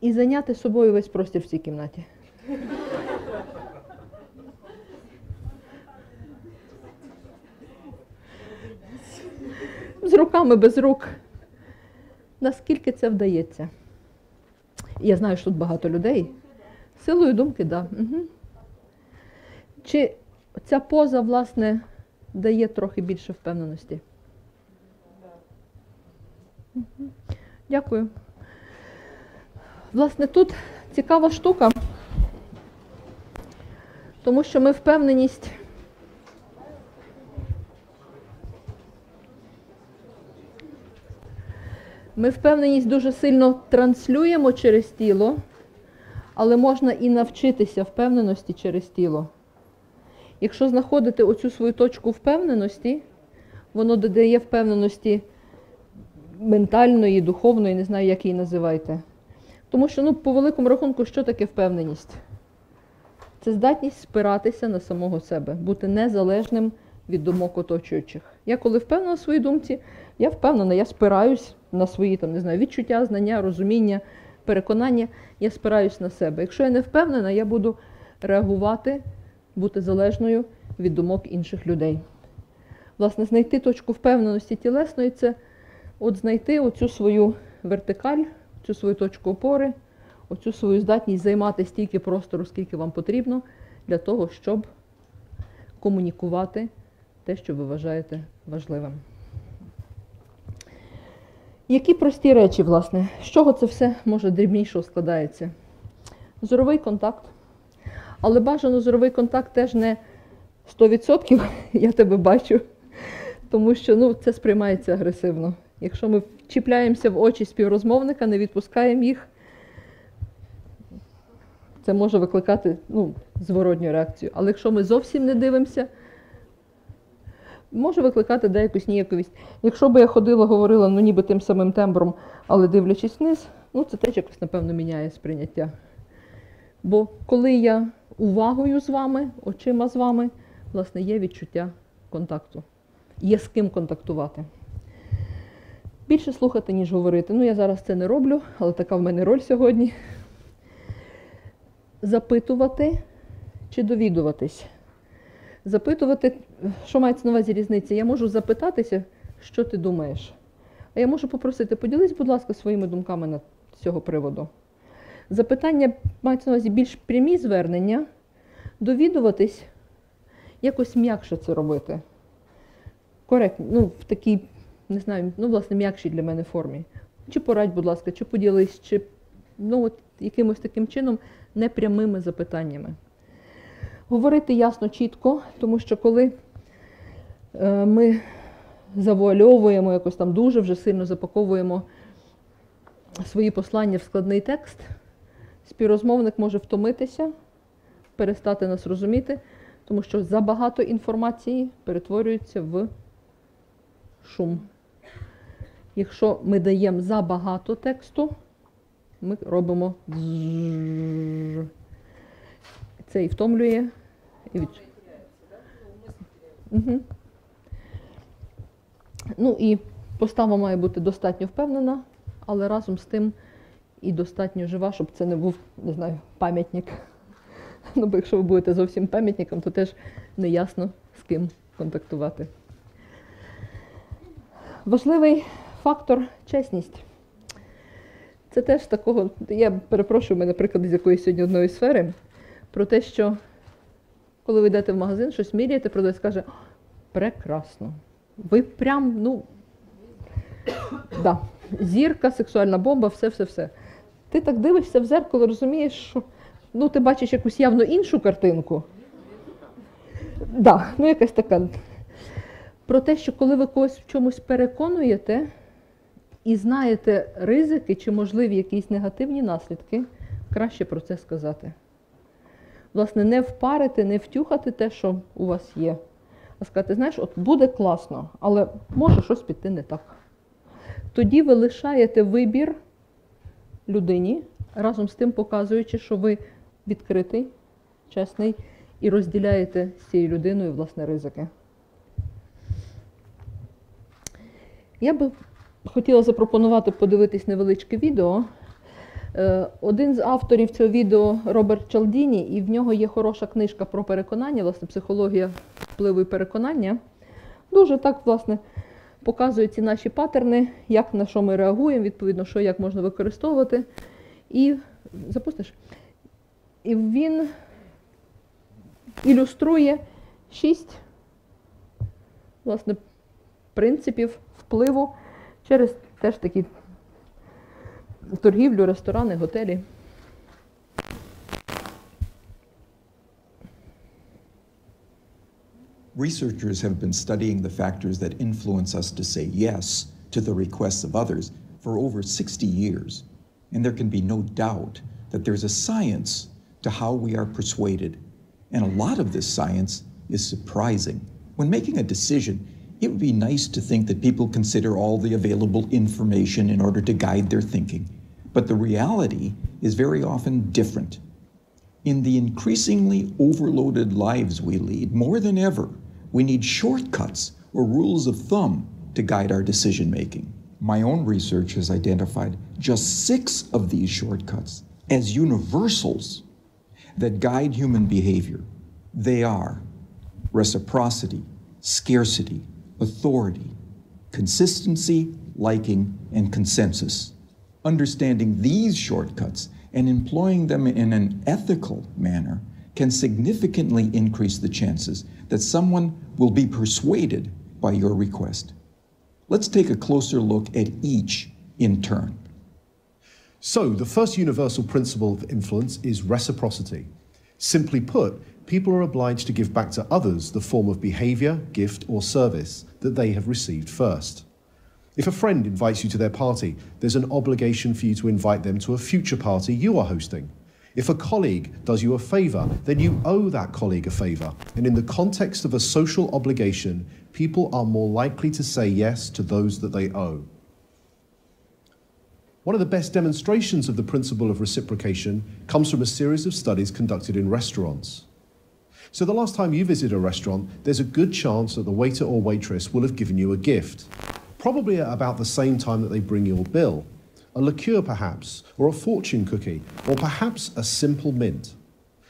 і зайняти собою весь простір в цій кімнаті. З руками без рук. Наскільки це вдається? Я знаю, що тут багато людей. Силою думки, так. Да. Угу. Чи ця поза, власне, дає трохи більше впевненості? Мгм. Дякую. Власне, тут цікава штука, тому що ми впевненість. Ми впевненість дуже сильно транслюємо через тіло, але можна і навчитися впевненості через тіло. Якщо знаходити оцю свою точку впевненості, воно додає впевненості ментальної, духовної, не знаю, як її називайте. Тому що, ну, по великому рахунку, що таке впевненість? Це здатність спиратися на самого себе, бути незалежним від думок оточуючих. Я коли впевнена в своїй думці, я впевнена, я спираюсь на свої там, не знаю, відчуття, знання, розуміння, переконання, я спираюсь на себе. Якщо я не впевнена, я буду реагувати, бути залежною від думок інших людей. Власне, знайти точку впевненості тілесної це от знайти оцю свою вертикаль, цю свою точку опори, оцю свою здатність займати стільки простору, скільки вам потрібно, для того, щоб комунікувати те, що ви вважаєте важливим. Які прості речі, власне, з чого це все може дрібнішого складається? Зоровий контакт. Але бажано зоровий контакт теж не 100%, я тебе бачу, тому що ну, це сприймається агресивно. Якщо ми чіпляємося в очі співрозмовника, не відпускаємо їх, це може викликати ну, зворотню реакцію. Але якщо ми зовсім не дивимося, може викликати деякусь ніяковість. Якщо би я ходила, говорила, ну ніби тим самим тембром, але дивлячись вниз, ну це теж якось, напевно, міняє сприйняття. Бо коли я увагою з вами, очима з вами, власне, є відчуття контакту. Є з ким контактувати. Більше слухати, ніж говорити. Ну, я зараз це не роблю, але така в мене роль сьогодні. Запитувати чи довідуватись. Запитувати, що мається на увазі різниця? Я можу запитатися, що ти думаєш. А я можу попросити, поділись, будь ласка, своїми думками на цього приводу. Запитання мається на увазі більш прямі звернення, довідуватись, якось м'якше це робити. Коректно, ну, в такій, не знаю, ну, власне, м'якшій для мене формі. Чи порадь, будь ласка, чи поділись, чи ну, от, якимось таким чином непрямими запитаннями. Говорити ясно, чітко, тому що коли е, ми завуальовуємо, якось там дуже вже сильно запаковуємо свої послання в складний текст, співрозмовник може втомитися, перестати нас розуміти, тому що забагато інформації перетворюється в шум. Якщо ми даємо забагато тексту, ми робимо це і втомлює. І від... Угу. Ну і постава має бути достатньо впевнена, але разом з тим і достатньо жива, щоб це не був, не знаю, пам'ятник. Ну, бо якщо ви будете зовсім пам'ятником, то теж не ясно з ким контактувати. Важливий фактор чесність. Це теж такого, я перепрошую, мене приклад з якоїсь сьогодні одної сфери, про те, що коли ви йдете в магазин, щось міряєте, продавець каже, прекрасно. Ви прям, ну, да, зірка, сексуальна бомба, все-все-все. Ти так дивишся в зеркало, розумієш, що ну, ти бачиш якусь явно іншу картинку. Да, ну якась така. Про те, що коли ви когось в чомусь переконуєте і знаєте ризики чи можливі якісь негативні наслідки, краще про це сказати. Власне, не впарити, не втюхати те, що у вас є, а сказати, знаєш, от буде класно, але може щось піти не так. Тоді ви лишаєте вибір людині, разом з тим показуючи, що ви відкритий, чесний і розділяєте з цією людиною власне ризики. Я би хотіла запропонувати подивитись невеличке відео Е, Один з авторів цього відео Роберт Чалдіні, і в нього є хороша книжка про переконання, власне, психологія впливу і переконання. Дуже так, власне, показує ці наші паттерни, як на що ми реагуємо, відповідно, що як можна використовувати. І запустиш. І він ілюструє шість власне, принципів впливу через теж такі торгівлю, ресторани, готелі. Researchers have been studying the factors that influence us to say yes to the requests of others for over 60 years. And there can be no doubt that there's a science to how we are persuaded. And a lot of this science is surprising. When making a decision, it would be nice to think that people consider all the available information in order to guide their thinking. But the reality is very often different. In the increasingly overloaded lives we lead, more than ever, we need shortcuts or rules of thumb to guide our decision making. My own research has identified just six of these shortcuts as universals that guide human behavior. They are reciprocity, scarcity, authority, consistency, liking, and consensus. Understanding these shortcuts and employing them in an ethical manner can significantly increase the chances that someone will be persuaded by your request. Let's take a closer look at each in turn. So, the first universal principle of influence is reciprocity. Simply put, people are obliged to give back to others the form of behavior, gift, or service that they have received first. If a friend invites you to their party, there's an obligation for you to invite them to a future party you are hosting. If a colleague does you a favour, then you owe that colleague a favour. And in the context of a social obligation, people are more likely to say yes to those that they owe. One of the best demonstrations of the principle of reciprocation comes from a series of studies conducted in restaurants. So, the last time you visit a restaurant, there's a good chance that the waiter or waitress will have given you a gift, probably at about the same time that they bring your bill. A liqueur, perhaps, or a fortune cookie, or perhaps a simple mint.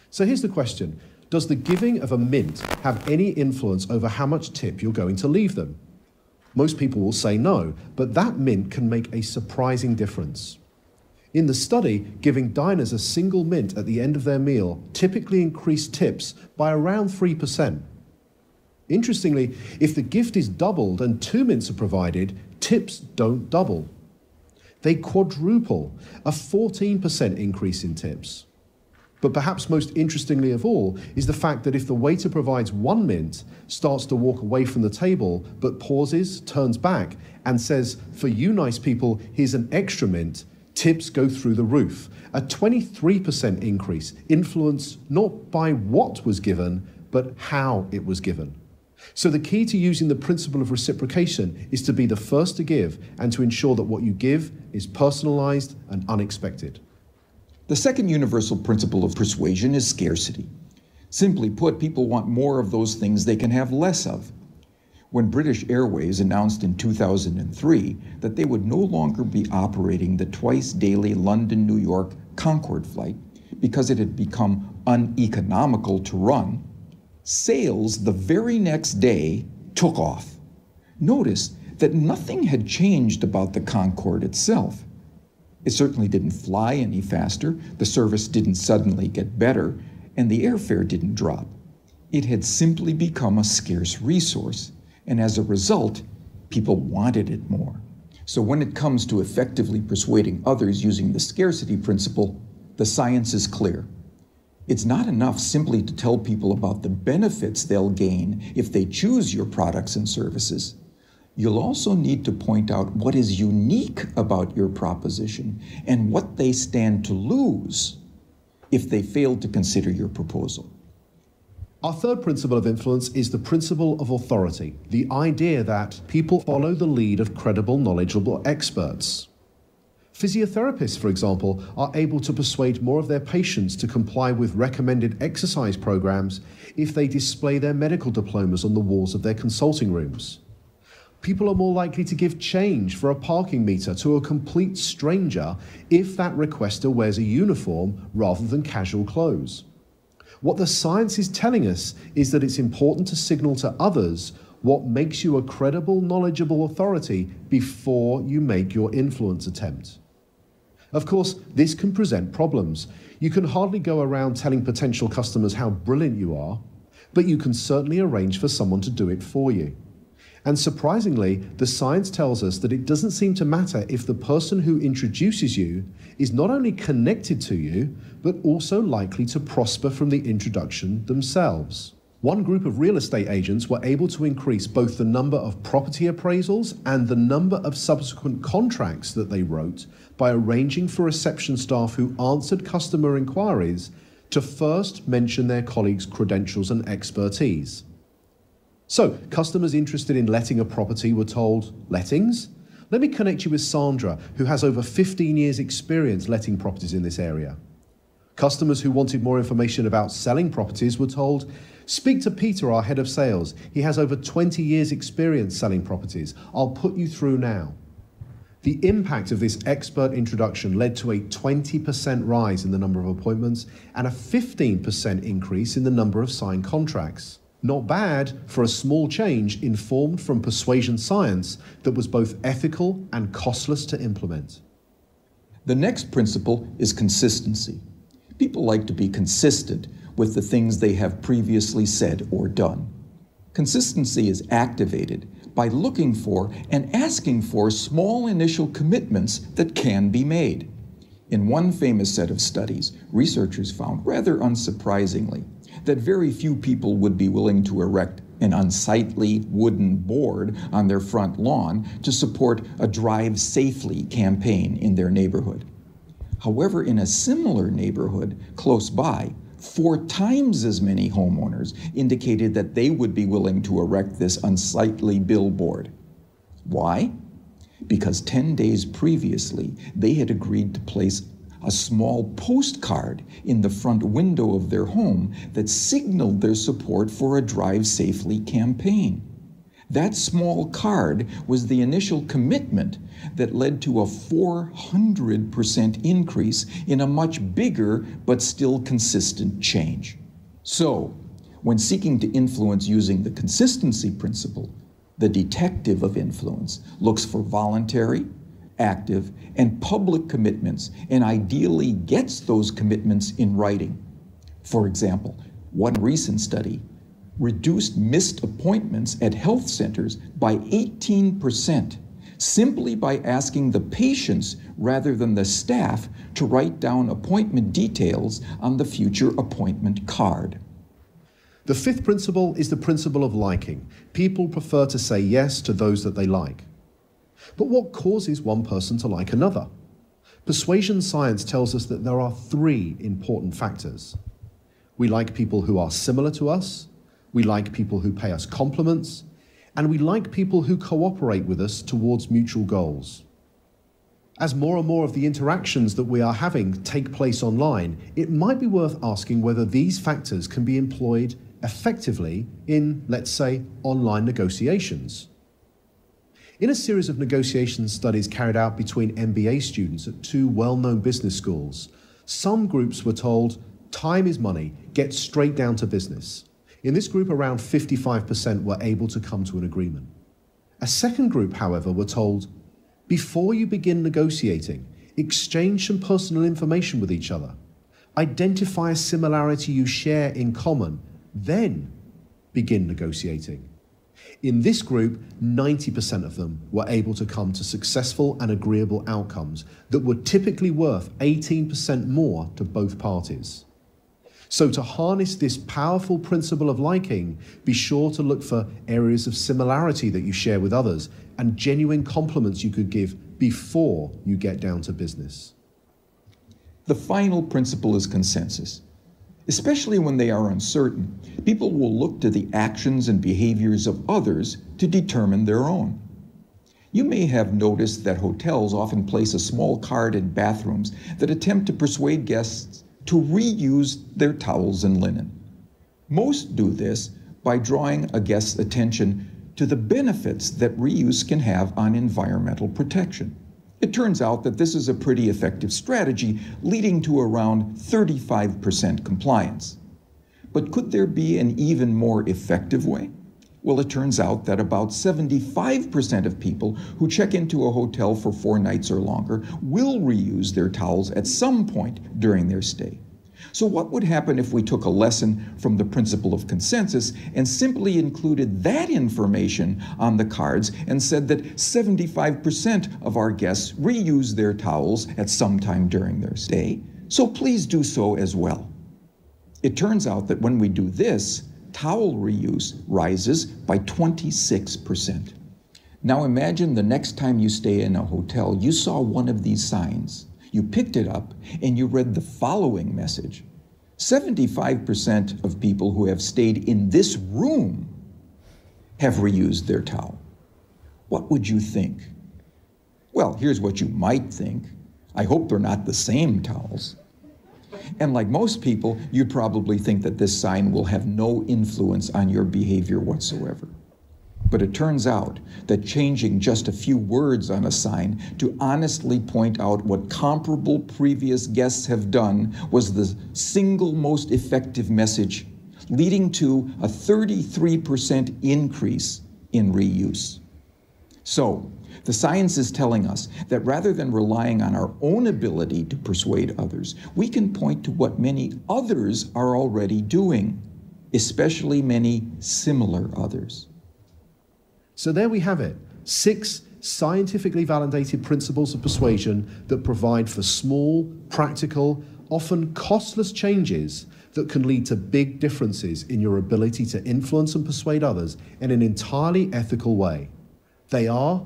So, here's the question Does the giving of a mint have any influence over how much tip you're going to leave them? Most people will say no, but that mint can make a surprising difference. In the study, giving diners a single mint at the end of their meal typically increased tips by around 3%. Interestingly, if the gift is doubled and two mints are provided, tips don't double. They quadruple, a 14% increase in tips. But perhaps most interestingly of all is the fact that if the waiter provides one mint, starts to walk away from the table, but pauses, turns back, and says, For you nice people, here's an extra mint, tips go through the roof. A 23% increase, influenced not by what was given, but how it was given. So, the key to using the principle of reciprocation is to be the first to give and to ensure that what you give is personalized and unexpected. The second universal principle of persuasion is scarcity. Simply put, people want more of those things they can have less of. When British Airways announced in 2003 that they would no longer be operating the twice daily London New York Concorde flight because it had become uneconomical to run, sales the very next day took off. Notice that nothing had changed about the Concorde itself. It certainly didn't fly any faster, the service didn't suddenly get better, and the airfare didn't drop. It had simply become a scarce resource, and as a result, people wanted it more. So when it comes to effectively persuading others using the scarcity principle, the science is clear. It's not enough simply to tell people about the benefits they'll gain if they choose your products and services. You'll also need to point out what is unique about your proposition and what they stand to lose if they fail to consider your proposal. Our third principle of influence is the principle of authority, the idea that people follow the lead of credible, knowledgeable experts. Physiotherapists, for example, are able to persuade more of their patients to comply with recommended exercise programs if they display their medical diplomas on the walls of their consulting rooms. People are more likely to give change for a parking meter to a complete stranger if that requester wears a uniform rather than casual clothes. What the science is telling us is that it's important to signal to others what makes you a credible, knowledgeable authority before you make your influence attempt. Of course, this can present problems. You can hardly go around telling potential customers how brilliant you are, but you can certainly arrange for someone to do it for you. And surprisingly, the science tells us that it doesn't seem to matter if the person who introduces you is not only connected to you, but also likely to prosper from the introduction themselves. One group of real estate agents were able to increase both the number of property appraisals and the number of subsequent contracts that they wrote by arranging for reception staff who answered customer inquiries to first mention their colleagues' credentials and expertise. So, customers interested in letting a property were told, Lettings? Let me connect you with Sandra, who has over 15 years' experience letting properties in this area. Customers who wanted more information about selling properties were told, Speak to Peter, our head of sales. He has over 20 years' experience selling properties. I'll put you through now. The impact of this expert introduction led to a 20% rise in the number of appointments and a 15% increase in the number of signed contracts. Not bad for a small change informed from persuasion science that was both ethical and costless to implement. The next principle is consistency. People like to be consistent with the things they have previously said or done. Consistency is activated by looking for and asking for small initial commitments that can be made. In one famous set of studies, researchers found, rather unsurprisingly, that very few people would be willing to erect an unsightly wooden board on their front lawn to support a Drive Safely campaign in their neighborhood. However, in a similar neighborhood close by, four times as many homeowners indicated that they would be willing to erect this unsightly billboard. Why? Because 10 days previously, they had agreed to place a small postcard in the front window of their home that signaled their support for a Drive Safely campaign. That small card was the initial commitment that led to a 400% increase in a much bigger but still consistent change. So, when seeking to influence using the consistency principle, the detective of influence looks for voluntary, active, and public commitments and ideally gets those commitments in writing. For example, one recent study reduced missed appointments at health centers by 18% simply by asking the patients rather than the staff to write down appointment details on the future appointment card. The fifth principle is the principle of liking. People prefer to say yes to those that they like. But what causes one person to like another? Persuasion science tells us that there are three important factors. We like people who are similar to us, we like people who pay us compliments, and we like people who cooperate with us towards mutual goals. As more and more of the interactions that we are having take place online, it might be worth asking whether these factors can be employed effectively in, let's say, online negotiations. In a series of negotiation studies carried out between MBA students at two well known business schools, some groups were told, time is money, get straight down to business. In this group, around 55% were able to come to an agreement. A second group, however, were told, before you begin negotiating, exchange some personal information with each other. Identify a similarity you share in common, then begin negotiating. In this group, 90% of them were able to come to successful and agreeable outcomes that were typically worth 18% more to both parties. So, to harness this powerful principle of liking, be sure to look for areas of similarity that you share with others and genuine compliments you could give before you get down to business. The final principle is consensus. Especially when they are uncertain, people will look to the actions and behaviors of others to determine their own. You may have noticed that hotels often place a small card in bathrooms that attempt to persuade guests to reuse their towels and linen. Most do this by drawing a guest's attention to the benefits that reuse can have on environmental protection. It turns out that this is a pretty effective strategy, leading to around 35% compliance. But could there be an even more effective way? Well, it turns out that about 75% of people who check into a hotel for four nights or longer will reuse their towels at some point during their stay. So, what would happen if we took a lesson from the principle of consensus and simply included that information on the cards and said that 75% of our guests reuse their towels at some time during their stay? So, please do so as well. It turns out that when we do this, towel reuse rises by 26%. Now imagine the next time you stay in a hotel, you saw one of these signs. You picked it up and you read the following message 75% of people who have stayed in this room have reused their towel. What would you think? Well, here's what you might think. I hope they're not the same towels. And like most people, you'd probably think that this sign will have no influence on your behavior whatsoever. But it turns out that changing just a few words on a sign to honestly point out what comparable previous guests have done was the single most effective message, leading to a 33% increase in reuse. So, the science is telling us that rather than relying on our own ability to persuade others, we can point to what many others are already doing, especially many similar others. So there we have it six scientifically validated principles of persuasion that provide for small, practical, often costless changes that can lead to big differences in your ability to influence and persuade others in an entirely ethical way. They are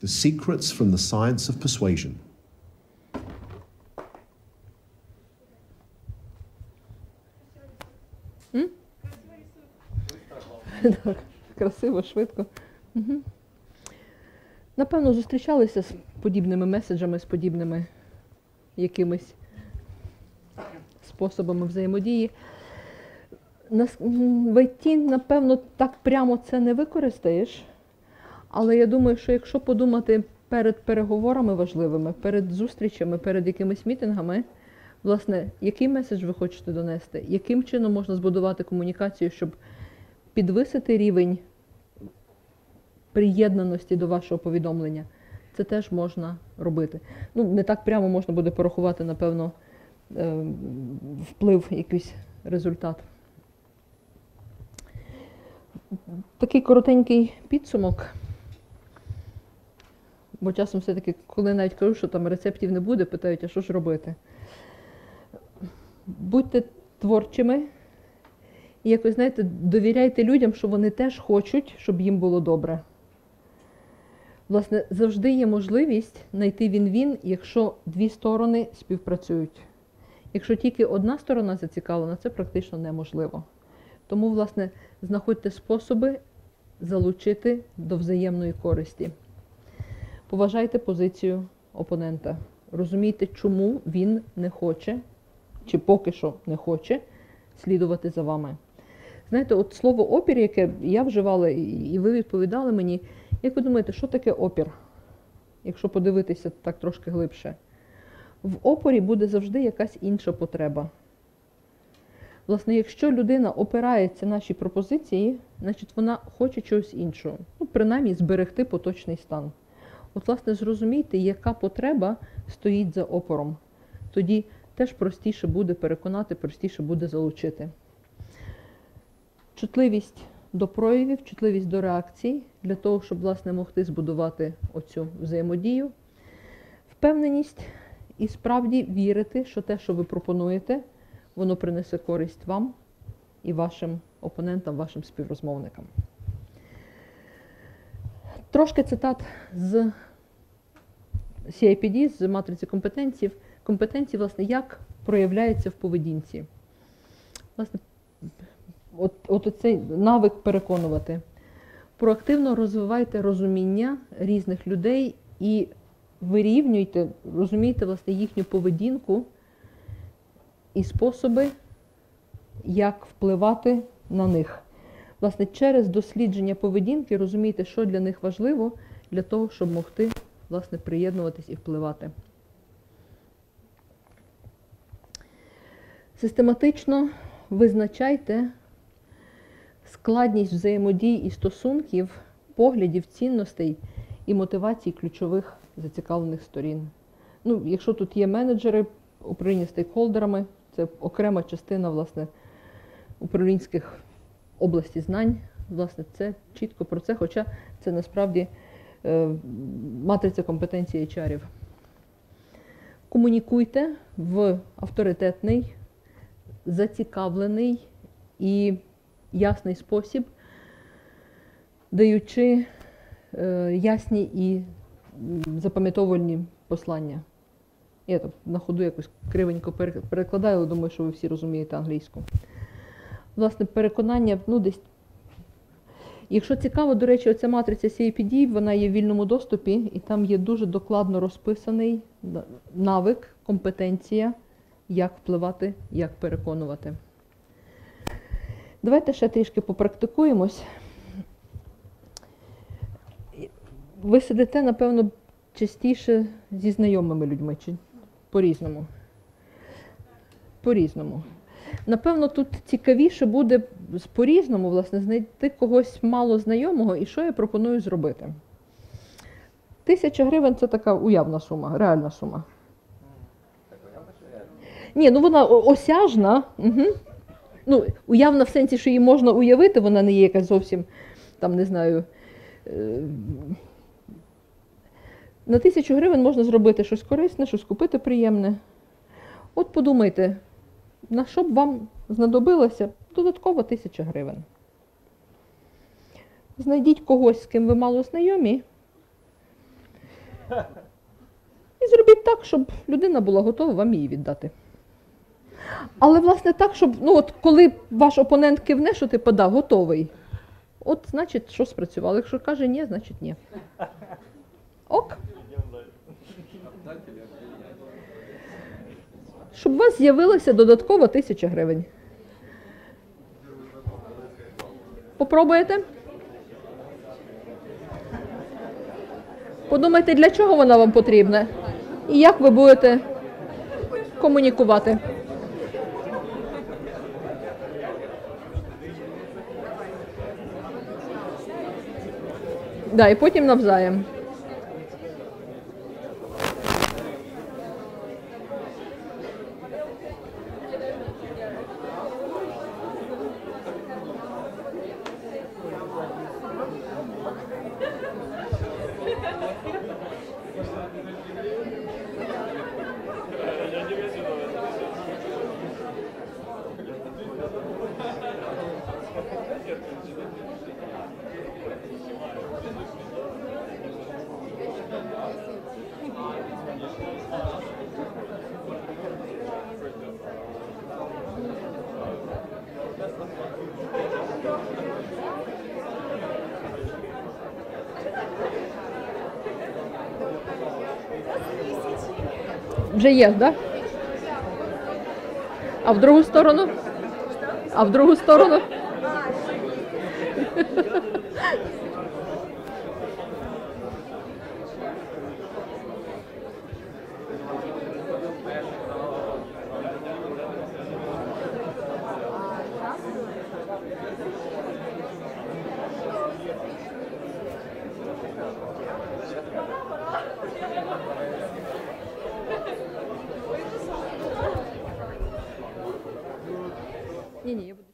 the secrets from the science of persuasion. Красиво, швидко. Угу. Напевно, зустрічалися з подібними меседжами, з подібними якимись способами взаємодії. В ІТ, напевно, так прямо це не використаєш. Але я думаю, що якщо подумати перед переговорами важливими, перед зустрічами, перед якимись мітингами, власне, який меседж ви хочете донести, яким чином можна збудувати комунікацію, щоб підвисити рівень приєднаності до вашого повідомлення, це теж можна робити. Ну, не так прямо можна буде порахувати, напевно, е, вплив, якийсь результат. Такий коротенький підсумок. Бо часом все-таки, коли навіть кажу, що там рецептів не буде, питають, а що ж робити? Будьте творчими і якось, знаєте, довіряйте людям, що вони теж хочуть, щоб їм було добре. Власне, завжди є можливість знайти він-він, якщо дві сторони співпрацюють. Якщо тільки одна сторона зацікавлена, це практично неможливо. Тому, власне, знаходьте способи залучити до взаємної користі. Поважайте позицію опонента. Розумійте, чому він не хоче, чи поки що не хоче слідувати за вами. Знаєте, от слово опір, яке я вживала, і ви відповідали мені, як ви думаєте, що таке опір? Якщо подивитися так трошки глибше. В опорі буде завжди якась інша потреба. Власне, якщо людина опирається нашій пропозиції, значить вона хоче чогось іншого. Ну, принаймні зберегти поточний стан. От, власне, зрозумійте, яка потреба стоїть за опором. Тоді теж простіше буде переконати, простіше буде залучити. Чутливість до проявів, чутливість до реакцій, для того, щоб власне могти збудувати оцю взаємодію. Впевненість і справді вірити, що те, що ви пропонуєте, воно принесе користь вам і вашим опонентам, вашим співрозмовникам. Трошки цитат з CIPD, з матриці компетенцій, компетенцій, власне, як проявляється в поведінці. Власне, от, от цей навик переконувати. Проактивно розвивайте розуміння різних людей і вирівнюйте, розумійте власне їхню поведінку і способи, як впливати на них. Власне, через дослідження поведінки розумієте, що для них важливо для того, щоб могти власне, приєднуватись і впливати. Систематично визначайте складність взаємодій і стосунків, поглядів, цінностей і мотивацій ключових зацікавлених сторін. Ну, якщо тут є менеджери, управління стейкхолдерами, це окрема частина власне, управлінських області знань. Власне, це чітко про це, хоча це насправді е, матриця компетенції HR. Комунікуйте в авторитетний, зацікавлений і ясний спосіб, даючи е, ясні і запам'ятовувальні послання. Я так на ходу якось кривенько перекладаю, але думаю, що ви всі розумієте англійську. Власне, переконання, ну, десь. Якщо цікаво, до речі, оця матриця CAPD, вона є в вільному доступі, і там є дуже докладно розписаний навик, компетенція, як впливати, як переконувати. Давайте ще трішки попрактикуємось. Ви сидите, напевно, частіше зі знайомими людьми, чи по-різному. По-різному. Напевно, тут цікавіше буде по-різному, власне, знайти когось мало знайомого і що я пропоную зробити. Тисяча гривень це така уявна сума, реальна сума. Ні, ну вона осяжна. Угу. Ну, Уявна в сенсі, що її можна уявити, вона не є якась зовсім, там, не знаю. Е, на тисячу гривень можна зробити щось корисне, щось купити приємне. От подумайте, на що б вам знадобилося додатково тисяча гривень. Знайдіть когось, з ким ви мало знайомі. І зробіть так, щоб людина була готова вам її віддати. Але, власне, так, щоб ну, от коли ваш опонент кивне, що ти подав, готовий. От, значить, що спрацювало. Якщо каже ні, значить ні. Ок. Щоб у вас з'явилася додаткова тисяча гривень. Попробуєте? Подумайте, для чого вона вам потрібна і як ви будете комунікувати. Да, і потім навзаєм. Вже є, так? Да? А в другу сторону? А в другу сторону? Ні, ні, я буду.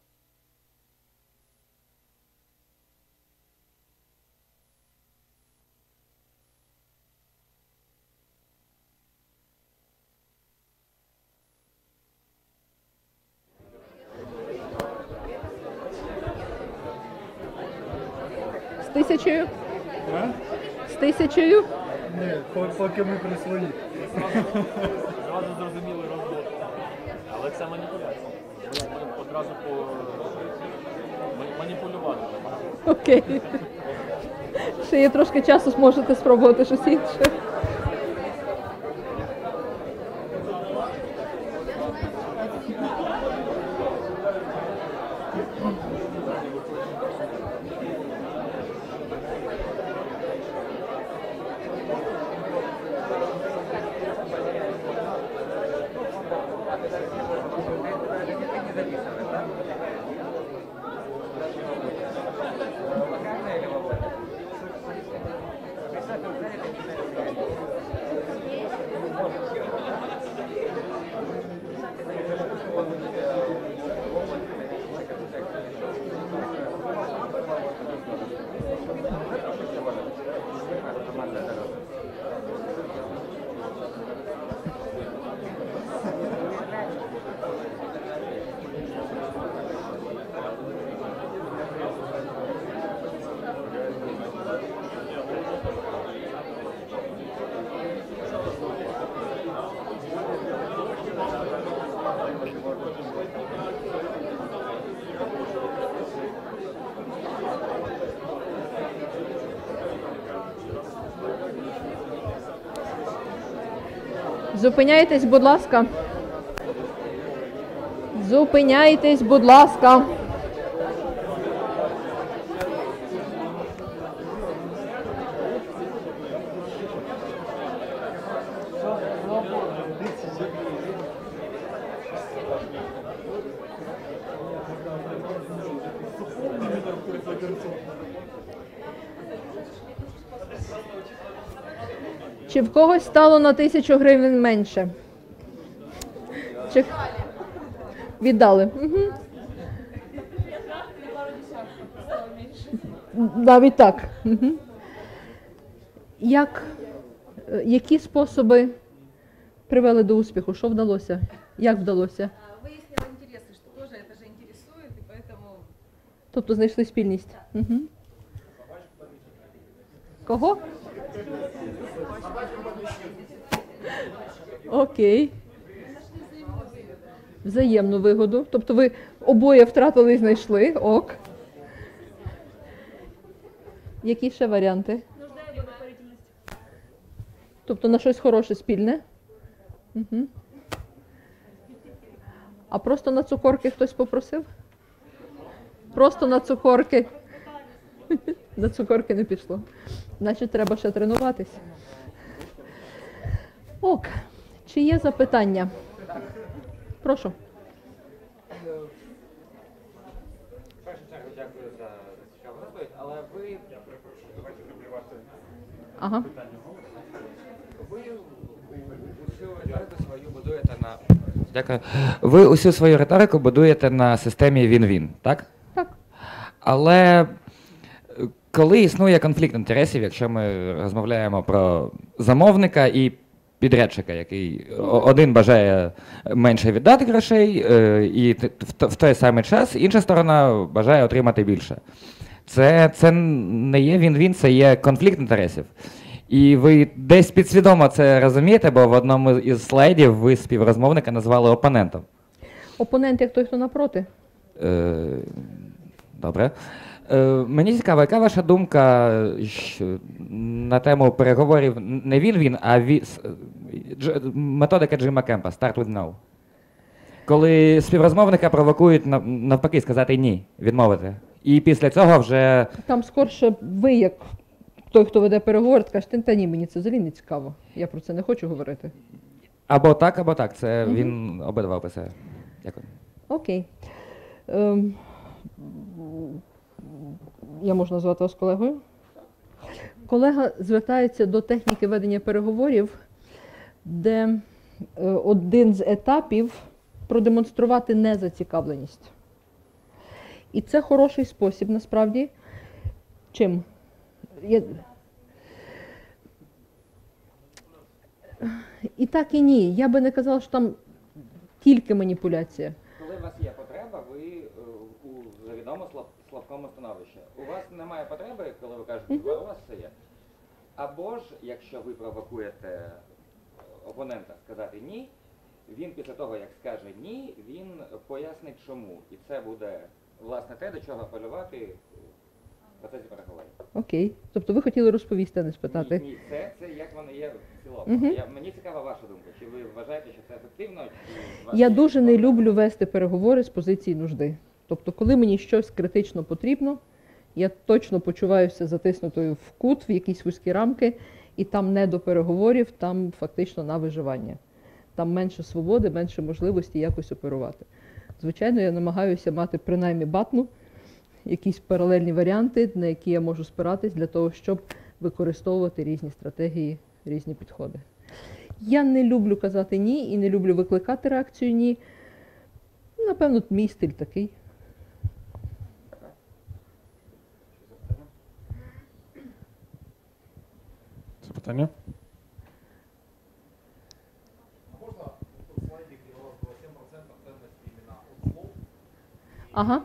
З тисячею? А? З тисячею? Ні, поки ми при своїх. Зразу зрозуміли роздор. Але це маніпуляція. Ми Одразу по ма- маніпулювати. Окей. Ще є трошки часу, зможете спробувати щось інше. Зупиняйтесь, будь ласка. Зупиняйтесь, будь ласка. Чи в когось стало на тисячу гривень менше? Чи... Віддали. Угу. Навіть так. Угу. Як, е, які способи привели до успіху? Що вдалося? Як вдалося? Выяснила интересы, что тоже это же интересует, и поэтому Тобто знайшли спільність. Угу. Кого? Окей. Взаємну вигоду. Тобто ви обоє втратили і знайшли. Ок. Які ще варіанти? Тобто на щось хороше спільне? Угу. А просто на цукорки хтось попросив? Просто на цукорки. На цукорки не пішло. Значить, треба ще тренуватись. Ок. Чи є запитання? Прошу. В першу чергу дякую за цікаву розповідь, але ви Ага. Ви усю риторику свою будуєте на. Дякую. Ви усю свою риторику будуєте на системі він-він, так? Так. Але е, коли існує конфлікт інтересів, якщо ми розмовляємо про замовника і підрядчика, який один бажає менше віддати грошей, е, і в в той самий час інша сторона бажає отримати більше. Це, це не є він-він, це є конфлікт інтересів. І ви десь підсвідомо це розумієте, бо в одному із слайдів ви співрозмовника назвали опонентом. Опонент, як той, хто напроти. Е, добре. Е, мені цікаво, яка ваша думка на тему переговорів не він-він, а ві, методика Джима Кемпа Start with no. Коли співрозмовника провокують навпаки сказати ні, відмовити. І після цього вже Там скорше ви, як той, хто веде переговори, скажете, та ні, мені це взагалі не цікаво. Я про це не хочу говорити. або так, або так. Це Мгм. він обидва описує. Дякую. Окей. Ем, я можу назвати вас колегою? Колега звертається до техніки ведення переговорів, де е, один з етапів продемонструвати незацікавленість. І це хороший спосіб насправді. Чим? Я... І так і ні. Я би не казала, що там тільки маніпуляція. Коли у вас є потреба, ви е, у завідомо слабкому становищі. У вас немає потреби, коли ви кажете, Мгм. у вас все є. Або ж, якщо ви провокуєте е, опонента сказати ні, він після того, як скаже ні, він пояснить чому. І це буде власне те, до чого апелювати в процесі переговорів. Окей. Тобто ви хотіли розповісти, а не спитати. Ні, ні, це, це як воно є в цілому. Мгм. Я, мені цікава ваша думка. Чи ви вважаєте, що це ефективно? Чи вас Я є дуже не люблю вести переговори з позиції нужди. Тобто, коли мені щось критично потрібно, я точно почуваюся затиснутою в кут, в якісь вузькі рамки, і там не до переговорів, там фактично на виживання. Там менше свободи, менше можливості якось оперувати. Звичайно, я намагаюся мати принаймні батну, якісь паралельні варіанти, на які я можу спиратись для того, щоб використовувати різні стратегії, різні підходи. Я не люблю казати ні і не люблю викликати реакцію ні. Напевно, мій стиль такий. Запитання? Ага.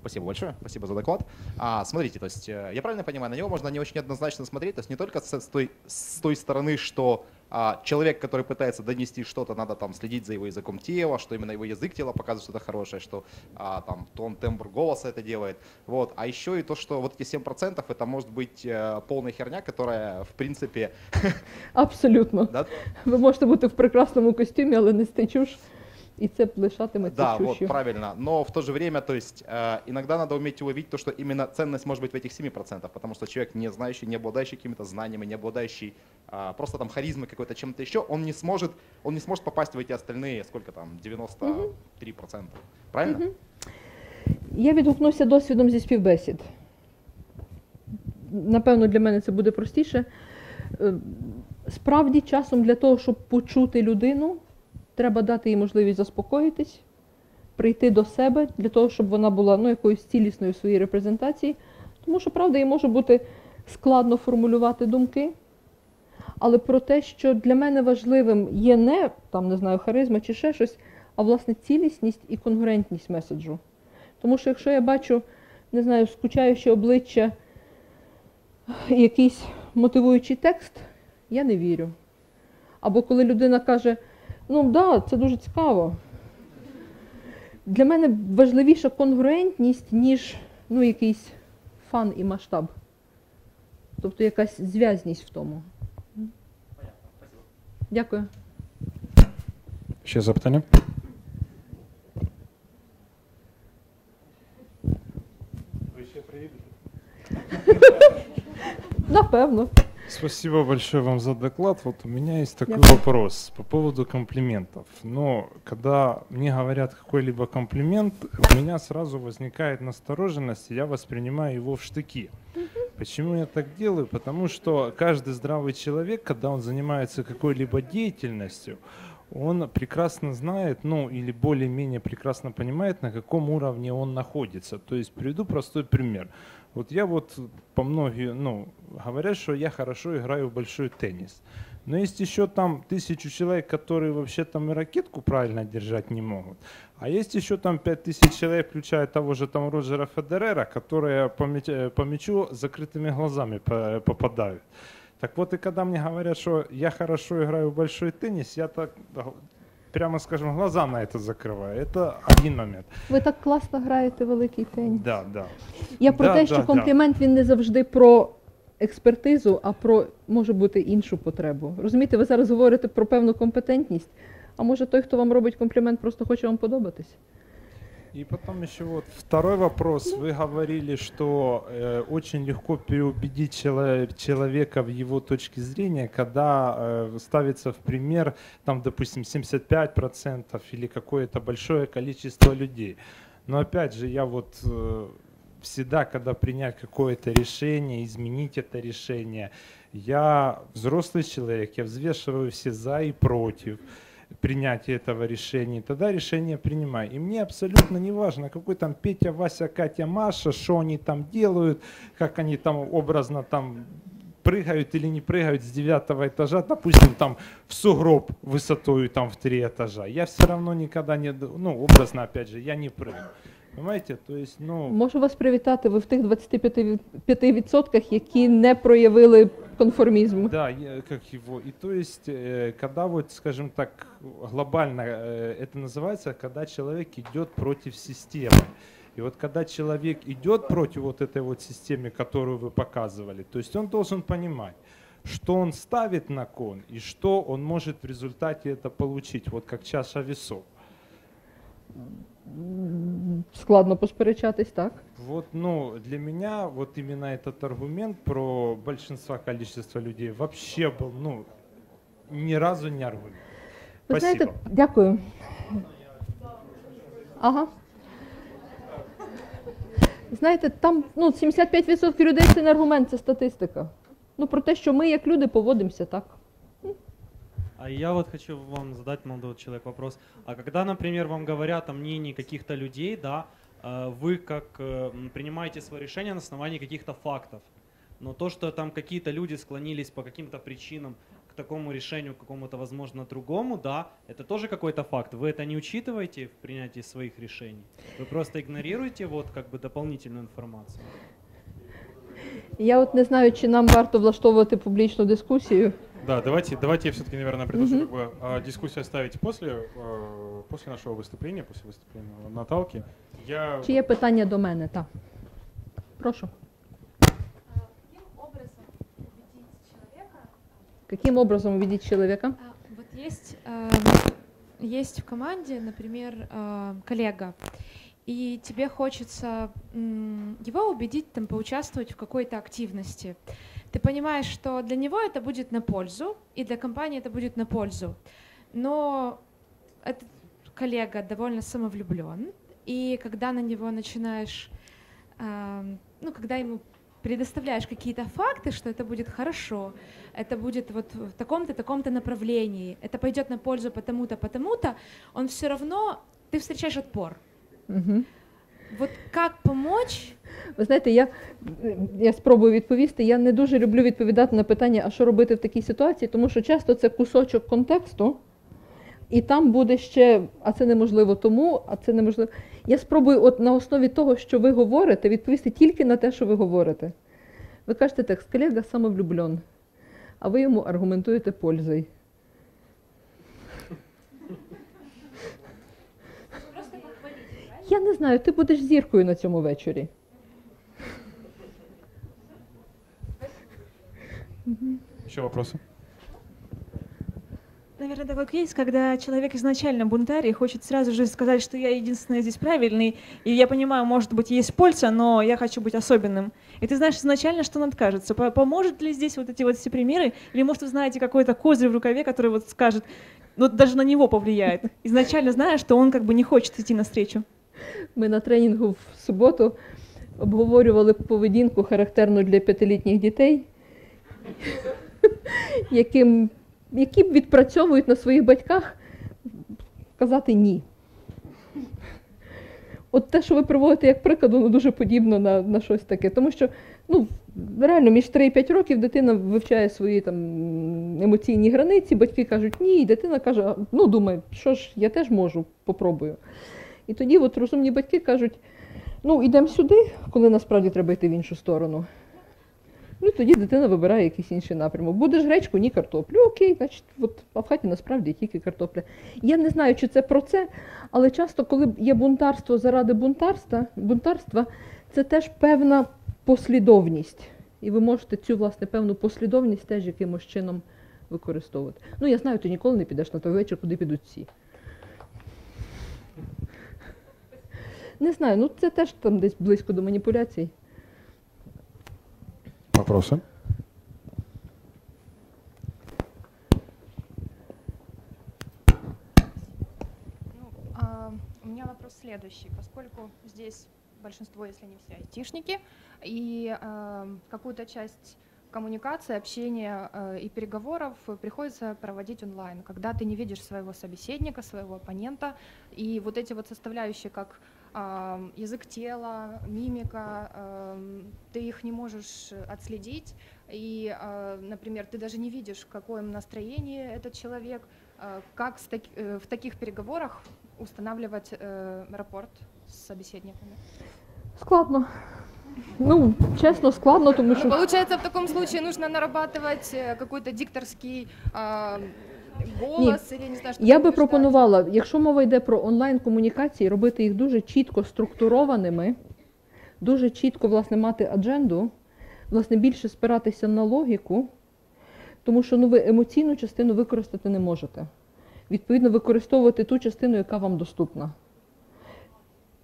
Спасибо большое, спасибо за доклад. А, смотрите, то есть э, я правильно понимаю, на него можно не очень однозначно смотреть, то есть не только с той, с той стороны, что а, человек, который пытается донести что-то, надо там следить за его языком тела, что именно его язык тела показывает что-то хорошее, что а, там тон, тембр голоса это делает. Вот. А еще и то, что вот эти 7% это может быть э, полная херня, которая в принципе... Абсолютно. Да? Ви можете бути в прекрасному костюмі, але нести чуш, і це лишатиметься Да, вот чушю. правильно. Но в то же время, то есть э, иногда надо уметь уловить то, что именно ценность может быть в этих 7%, потому что человек, не знающий, не обладающий какими-то знаниями, не обладающий а, просто там харизмой какой-то, чем-то еще, он не сможет, он не сможет попасть в эти остальные, сколько там, 93%. Правильно? Я відгукнуся досвідом зі співбесід. Напевно, для мене це буде простіше. Е, Справді, часом для того, щоб почути людину, треба дати їй можливість заспокоїтись, прийти до себе, для того, щоб вона була ну, якоюсь цілісною в своїй репрезентації. Тому що, правда, їй може бути складно формулювати думки. Але про те, що для мене важливим є не там, не знаю, харизма чи ще щось, а власне цілісність і конгруентність меседжу. Тому що якщо я бачу, не знаю, скучаюче обличчя, якийсь мотивуючий текст, я не вірю. Або коли людина каже, ну так, да, це дуже цікаво. Для мене важливіша конгруентність, ніж ну, якийсь фан і масштаб. Тобто якась зв'язність в тому. Дякую. Ще запитання? Ви ще приїдете? Напевно. Спасибо большое вам за доклад. Вот у меня есть такой Дякую. вопрос по поводу комплиментов. Но когда мне говорят какой-либо комплимент, у меня сразу возникает настороженность, и я воспринимаю его в штыки. Почему я так делаю? Потому что каждый здравый человек, когда он занимается какой-либо деятельностью, он прекрасно знает, ну или более-менее прекрасно понимает, на каком уровне он находится. То есть приведу простой пример. Вот я вот по многие, ну, говорят, что я хорошо играю в большой теннис. Но есть еще там тысячу человек, которые вообще там и ракетку правильно держать не могут. А есть еще там пять тысяч человек, включая того же там Роджера Федерера, которые по, мяч- э, по мячу закрытыми глазами по- попадают. Так вот и когда мне говорят, что я хорошо играю в большой теннис, я так, э, прямо скажем, глаза на это закрываю. Это один момент. Ви так класно граєте великий теніс. Да, да. Я про Да, те, да, що да. комплімент він не завжди про експертизу, а про може бути іншу потребу. Розумієте, ви зараз говорите про певну компетентність, а може той, хто вам робить комплімент, просто хоче вам подобатись. И потом еще вот второй вопрос. Вы говорили, что э, очень легко переубедить чело- человека в его точке зрения, когда э, ставится в пример, там, допустим, 75% или какое-то большое количество людей. Но опять же, я вот э, всегда, когда принять какое-то решение, изменить это решение, я взрослый человек, я взвешиваю все за и против принятия этого решения, тогда решение принимаю. И мне абсолютно не важно, какой там Петя, Вася, Катя, Маша, что они там делают, как они там образно там прыгают или не прыгают с девятого этажа, допустим, там в сугроб высотой там в три этажа. Я все равно никогда не, ну, образно, опять же, я не прыгаю. Понимаете? То есть, ну... Можу вас привітати, ви в тих 25%, 5%, які не проявили конформізму. Да, я- как его. И то есть, э, когда вот, скажем так, глобально э, это называется, когда человек идет против системы. И вот когда человек идет против вот этой вот системы, которую вы показывали, то есть он должен понимать, что он ставит на кон и что он может в результате это получить, вот как чаша весов. Складно посперечатись, так? Вот, ну, для меня вот именно этот аргумент про большинство количества людей вообще был, ну, ни разу не аргумент. Ви Спасибо. знаєте, дякую. Ага. Знаєте, там ну, 75% людей це не аргумент, це статистика. Ну, про те, що ми, як люди, поводимося так. А я вот хочу вам задать, молодой человек, вопрос. А когда, например, вам говорят о мнении каких-то людей, да, э, вы как э, принимаете свое решение на основании каких-то фактов, но то, что там какие-то люди склонились по каким-то причинам к такому решению, какому-то, возможно, другому, да, это тоже какой-то факт. Вы это не учитываете в принятии своих решений. Вы просто игнорируете вот как бы дополнительную информацию. Я от не знаю, чи нам варто влаштовувати публічну дискусію Да, давайте, давайте я все-таки, наверное, предложу Мгм. как бы, а, дискуссию оставить после, э, после нашего выступления, после выступления Наталки. Я... Чи є питання до мене? Так. Прошу. Каким образом увидеть человека? А, Вот есть, эм, есть в команде, например, э, коллега, и тебе хочется его убедить там поучаствовать в какой-то активности. Ты понимаешь, что для него это будет на пользу, и для компании это будет на пользу. Но этот коллега довольно самовлюблен, и когда на него начинаешь, эм, ну, когда ему предоставляешь какие-то факты, что это будет хорошо, это будет вот в таком-то, таком-то направлении, это пойдет на пользу потому-то, потому-то, он все равно, ты встречаешь отпор. Угу. Вот как помочь? Ви знаєте, я, я спробую відповісти. Я не дуже люблю відповідати на питання, а що робити в такій ситуації, тому що часто це кусочок контексту, і там буде ще, а це неможливо тому, а це неможливо. Я спробую от на основі того, що ви говорите, відповісти тільки на те, що ви говорите. Ви кажете так, колега самовлюблен, а ви йому аргументуєте пользою. Я не знаю, ти будеш зіркою на цьому вечорі. Еще вопросы? Наверное, такой кейс, когда человек изначально бунтарь и хочет сразу же сказать, что я единственный здесь правильный, и я понимаю, может быть, есть польза, но я хочу быть особенным. И ты знаешь изначально, что он откажется. По- Поможет ли здесь вот эти вот все примеры, или может вы знаете какой-то козырь в рукаве, который вот скажет, ну даже на него повлияет, изначально зная, что он как бы не хочет идти навстречу. Ми на тренінгу в суботу обговорювали поведінку, характерну для п'ятилітніх дітей, Яким, які відпрацьовують на своїх батьках казати ні. От те, що ви приводите як приклад, воно дуже подібно на, на щось таке. Тому що ну, реально між 3 і 5 років дитина вивчає свої там емоційні границі, батьки кажуть ні, і дитина каже, ну думає, що ж, я теж можу, попробую. І тоді от розумні батьки кажуть, ну йдемо сюди, коли насправді треба йти в іншу сторону. Ну тоді дитина вибирає якийсь інший напрямок. Будеш гречку, ні картоплю. Окей, значить, от, а в хаті насправді тільки картопля. Я не знаю, чи це про це, але часто, коли є бунтарство заради бунтарства, бунтарства, це теж певна послідовність. І ви можете цю власне певну послідовність теж якимось чином використовувати. Ну, я знаю, ти ніколи не підеш на той вечір, куди підуть всі. Не знаю, ну це теж там десь близько до маніпуляцій. Вопросы? А, У меня вопрос следующий. Поскольку здесь большинство, если не все, айтишники, и э, какую-то часть коммуникации, общения э, и переговоров приходится проводить онлайн, когда ты не видишь своего собеседника, своего оппонента, и вот эти вот составляющие, как а, язык тела, мимика, ты их не можешь отследить, и, а, например, ты даже не видишь, в каком настроении этот человек, а, как э, в таких переговорах устанавливать э, рапорт с собеседниками. Складно. Ну, чесно, складно, тому Ну, що. получается, в таком случае нужно нарабатывать э, какой-то дикторский голос или не знаю, Я би пропонувала, якщо мова йде про онлайн-комунікації, робити їх дуже чітко структурованими, дуже чітко власне, мати адженду, власне, більше спиратися на логіку, тому що ну, ви емоційну частину використати не можете. Відповідно, використовувати ту частину, яка вам доступна.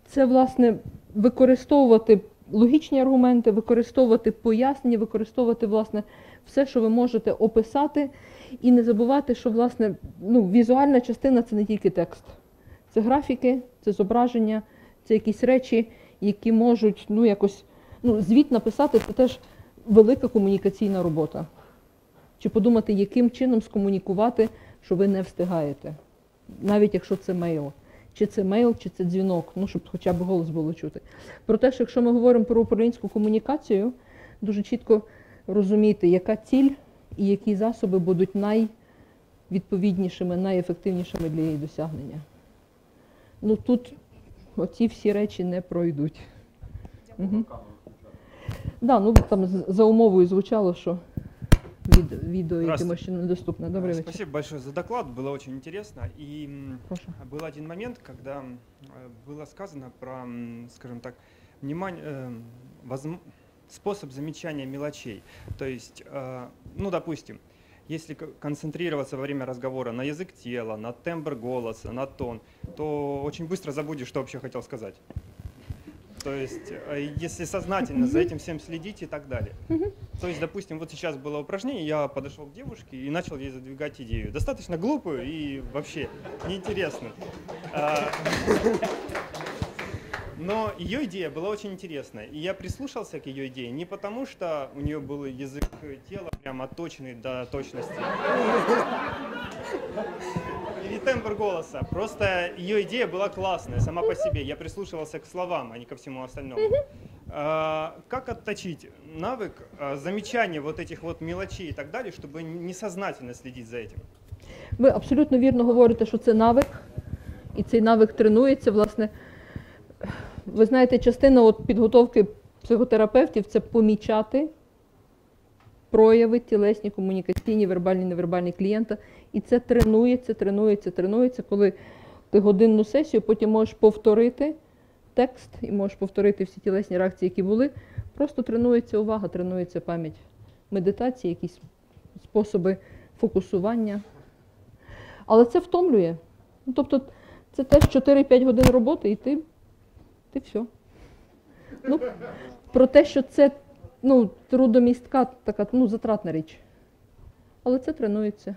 Це, власне, використовувати логічні аргументи, використовувати пояснення, використовувати, власне, все, що ви можете описати, і не забувати, що власне ну, візуальна частина це не тільки текст. Це графіки, це зображення, це якісь речі, які можуть ну, якось. Ну, звіт написати це теж велика комунікаційна робота. Чи подумати, яким чином скомунікувати, що ви не встигаєте, навіть якщо це мейл. Чи це мейл, чи це дзвінок, ну, щоб хоча б голос було чути. Про те, що якщо ми говоримо про управлінську комунікацію, дуже чітко розуміти, яка ціль і які засоби будуть найвідповіднішими, найефективнішими для її досягнення. Ну тут оці всі речі не пройдуть. Угу. Да, ну там за умовою звучало, що від, відео якимось Здравствуйте. чином недоступне. Добрий Э, вечір. Спасибо большое за доклад, было очень интересно. И м, Прошу. был один момент, когда м, э, было сказано про, м, скажем так, внимание, э, возм- способ замечания мелочей. То есть, э, ну, допустим, если к- концентрироваться во время разговора на язык тела, на тембр голоса, на тон, то очень быстро забудешь, что вообще хотел сказать. То есть, э, если сознательно за этим всем следить и так далее. То есть, допустим, вот сейчас было упражнение, я подошел к девушке и начал ей задвигать идею. Достаточно глупую и вообще неинтересную. А, Но ее идея была очень интересная. И я прислушался к ее идее не потому, что у нее был язык тела прям отточенный до точности. Или тембр голоса. Просто ее идея была классная сама по себе. Я прислушивался к словам, а не ко всему остальному. А, Как отточить навык а, замечания вот этих вот мелочей и так далее, чтобы несознательно следить за этим? Ви абсолютно вірно говорите, що це навик, і цей навик тренується. Власне, Ви знаєте, частина от підготовки психотерапевтів це помічати прояви тілесні, комунікаційні, вербальні, невербальні клієнта. І це тренується, тренується, тренується, коли ти годинну сесію потім можеш повторити текст і можеш повторити всі тілесні реакції, які були. Просто тренується увага, тренується пам'ять. Медитації, якісь способи фокусування. Але це втомлює. Ну, тобто це теж 4-5 годин роботи, і ти, ти все. Ну, про те, що це ну, трудомістка така ну, затратна річ. Але це тренується.